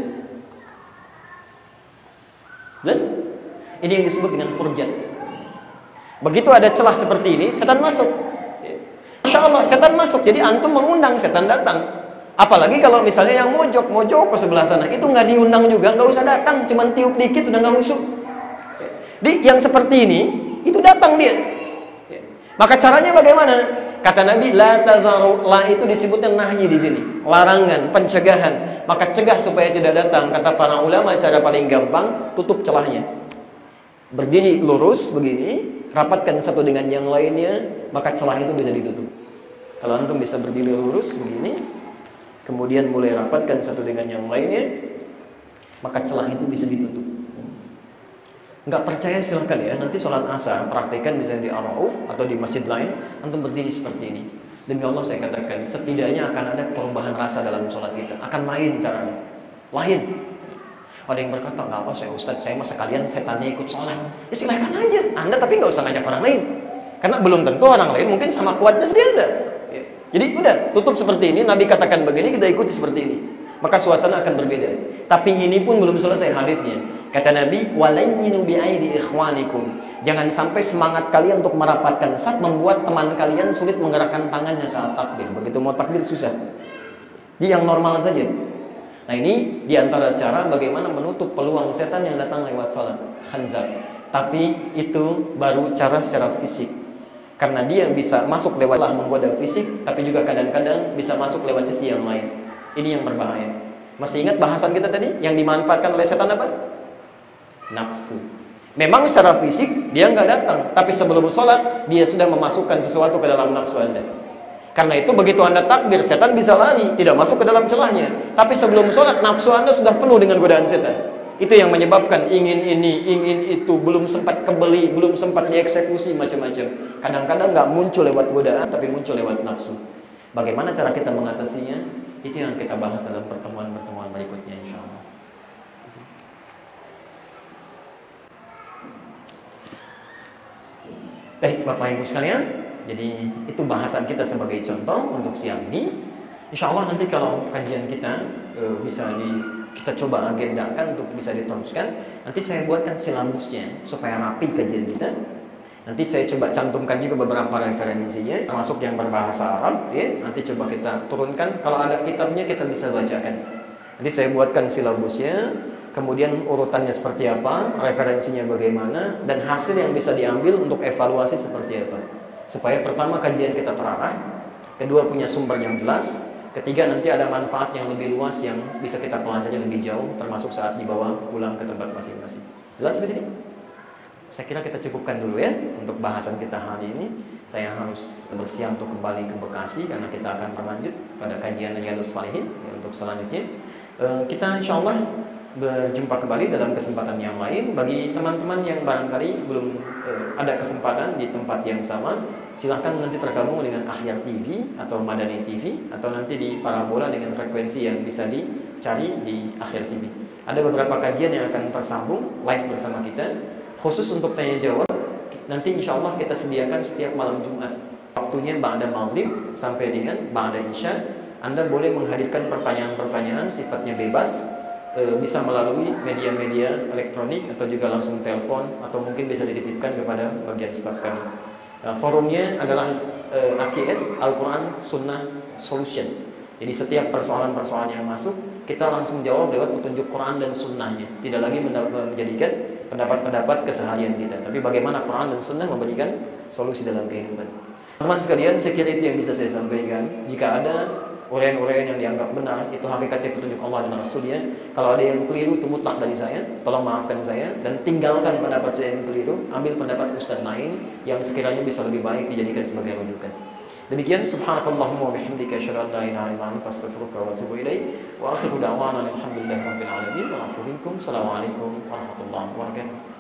Jelas? Ini yang disebut dengan furjat. Begitu ada celah seperti ini, setan masuk. Insya Allah setan masuk. Jadi antum mengundang setan datang. Apalagi kalau misalnya yang mojok, mojok ke sebelah sana. Itu nggak diundang juga, nggak usah datang. Cuman tiup dikit udah nggak usuk. Di yang seperti ini, itu datang dia. Maka caranya bagaimana? Kata Nabi, la tazaru, la itu disebutnya nahyi di sini, larangan, pencegahan. Maka cegah supaya tidak datang. Kata para ulama, cara paling gampang, tutup celahnya. Berdiri lurus begini, rapatkan satu dengan yang lainnya, maka celah itu bisa ditutup. Kalau antum bisa berdiri lurus begini, kemudian mulai rapatkan satu dengan yang lainnya, maka celah itu bisa ditutup. Enggak percaya silahkan ya, nanti sholat asar praktekkan misalnya di Ar-Rauf atau di masjid lain, antum berdiri seperti ini. Demi Allah saya katakan, setidaknya akan ada perubahan rasa dalam sholat kita, akan lain caranya, lain. Ada yang berkata, nggak apa saya Ustadz, saya mah sekalian saya tanya ikut sholat. Ya silahkan aja, Anda tapi nggak usah ngajak orang lain. Karena belum tentu orang lain mungkin sama kuatnya seperti Anda. Ya. Jadi udah, tutup seperti ini, Nabi katakan begini, kita ikuti seperti ini. Maka suasana akan berbeda. Tapi ini pun belum selesai hadisnya. Kata Nabi, walayyinu bi'aidi ikhwanikum. Jangan sampai semangat kalian untuk merapatkan saat membuat teman kalian sulit menggerakkan tangannya saat takbir. Begitu mau takbir susah. Jadi yang normal saja. Nah ini di antara cara bagaimana menutup peluang setan yang datang lewat salat khanzab. Tapi itu baru cara secara fisik. Karena dia bisa masuk lewat lah menggoda fisik, tapi juga kadang-kadang bisa masuk lewat sisi yang lain. Ini yang berbahaya. Masih ingat bahasan kita tadi yang dimanfaatkan oleh setan apa? Nafsu. Memang secara fisik dia nggak datang, tapi sebelum sholat dia sudah memasukkan sesuatu ke dalam nafsu anda. Karena itu begitu anda takbir, setan bisa lari, tidak masuk ke dalam celahnya. Tapi sebelum sholat nafsu anda sudah penuh dengan godaan setan. Itu yang menyebabkan ingin ini, ingin itu, belum sempat kebeli, belum sempat dieksekusi macam-macam. Kadang-kadang nggak muncul lewat godaan, tapi muncul lewat nafsu. Bagaimana cara kita mengatasinya? Itu yang kita bahas dalam pertemuan-pertemuan berikutnya insya Allah. Baik Bapak Ibu sekalian, jadi itu bahasan kita sebagai contoh untuk siang ini. Insya Allah nanti kalau kajian kita e, bisa di kita coba agendakan untuk bisa diteruskan. Nanti saya buatkan silabusnya supaya rapi kajian kita. Nanti saya coba cantumkan juga beberapa referensinya, termasuk yang berbahasa Arab. Ya. Nanti coba kita turunkan. Kalau ada kitabnya kita bisa bacakan. Nanti saya buatkan silabusnya, kemudian urutannya seperti apa, referensinya bagaimana, dan hasil yang bisa diambil untuk evaluasi seperti apa. Supaya pertama kajian kita terarah, kedua punya sumber yang jelas, ketiga nanti ada manfaat yang lebih luas yang bisa kita pelajari lebih jauh, termasuk saat dibawa pulang ke tempat masing-masing. Jelas di sini? Saya kira kita cukupkan dulu ya untuk bahasan kita hari ini. Saya harus bersiap untuk kembali ke Bekasi karena kita akan berlanjut pada kajian Riyadus Salihin ya, untuk selanjutnya. Eh, kita insya Allah berjumpa kembali dalam kesempatan yang lain. Bagi teman-teman yang barangkali belum eh, ada kesempatan di tempat yang sama silahkan nanti tergabung dengan Akhir TV atau Madani TV atau nanti di parabola dengan frekuensi yang bisa dicari di Akhir TV ada beberapa kajian yang akan tersambung live bersama kita. Khusus untuk tanya jawab nanti insya Allah kita sediakan setiap malam Jumat. Waktunya Ba'da Maghrib sampai dengan Ba'da Isya. Anda boleh menghadirkan pertanyaan-pertanyaan sifatnya bebas e, bisa melalui media-media elektronik atau juga langsung telepon atau mungkin bisa dititipkan kepada bagian staf kami. Nah, forumnya adalah e, AKS Al-Quran Sunnah Solution. Jadi setiap persoalan-persoalan yang masuk kita langsung jawab lewat petunjuk Quran dan Sunnahnya. Tidak lagi menjadikan pendapat-pendapat keseharian kita, tapi bagaimana Quran dan Sunnah memberikan solusi dalam kehidupan. Teman sekalian, kira itu yang bisa saya sampaikan. Jika ada uraian-uraian yang dianggap benar itu hakikatnya petunjuk Allah dan Rasulnya. Kalau ada yang keliru itu mutlak dari saya. Tolong maafkan saya dan tinggalkan pendapat saya yang keliru ambil pendapat ustaz lain yang sekiranya bisa lebih baik dijadikan sebagai rujukan. Demikian subhanakallahumma wa bihamdika asyhadu an la ilaha illa anta astaghfiruka wa atubu ilaik. Wa akhiru da'wana alhamdulillahi rabbil alamin. Wa afu minkum. Assalamualaikum warahmatullahi wabarakatuh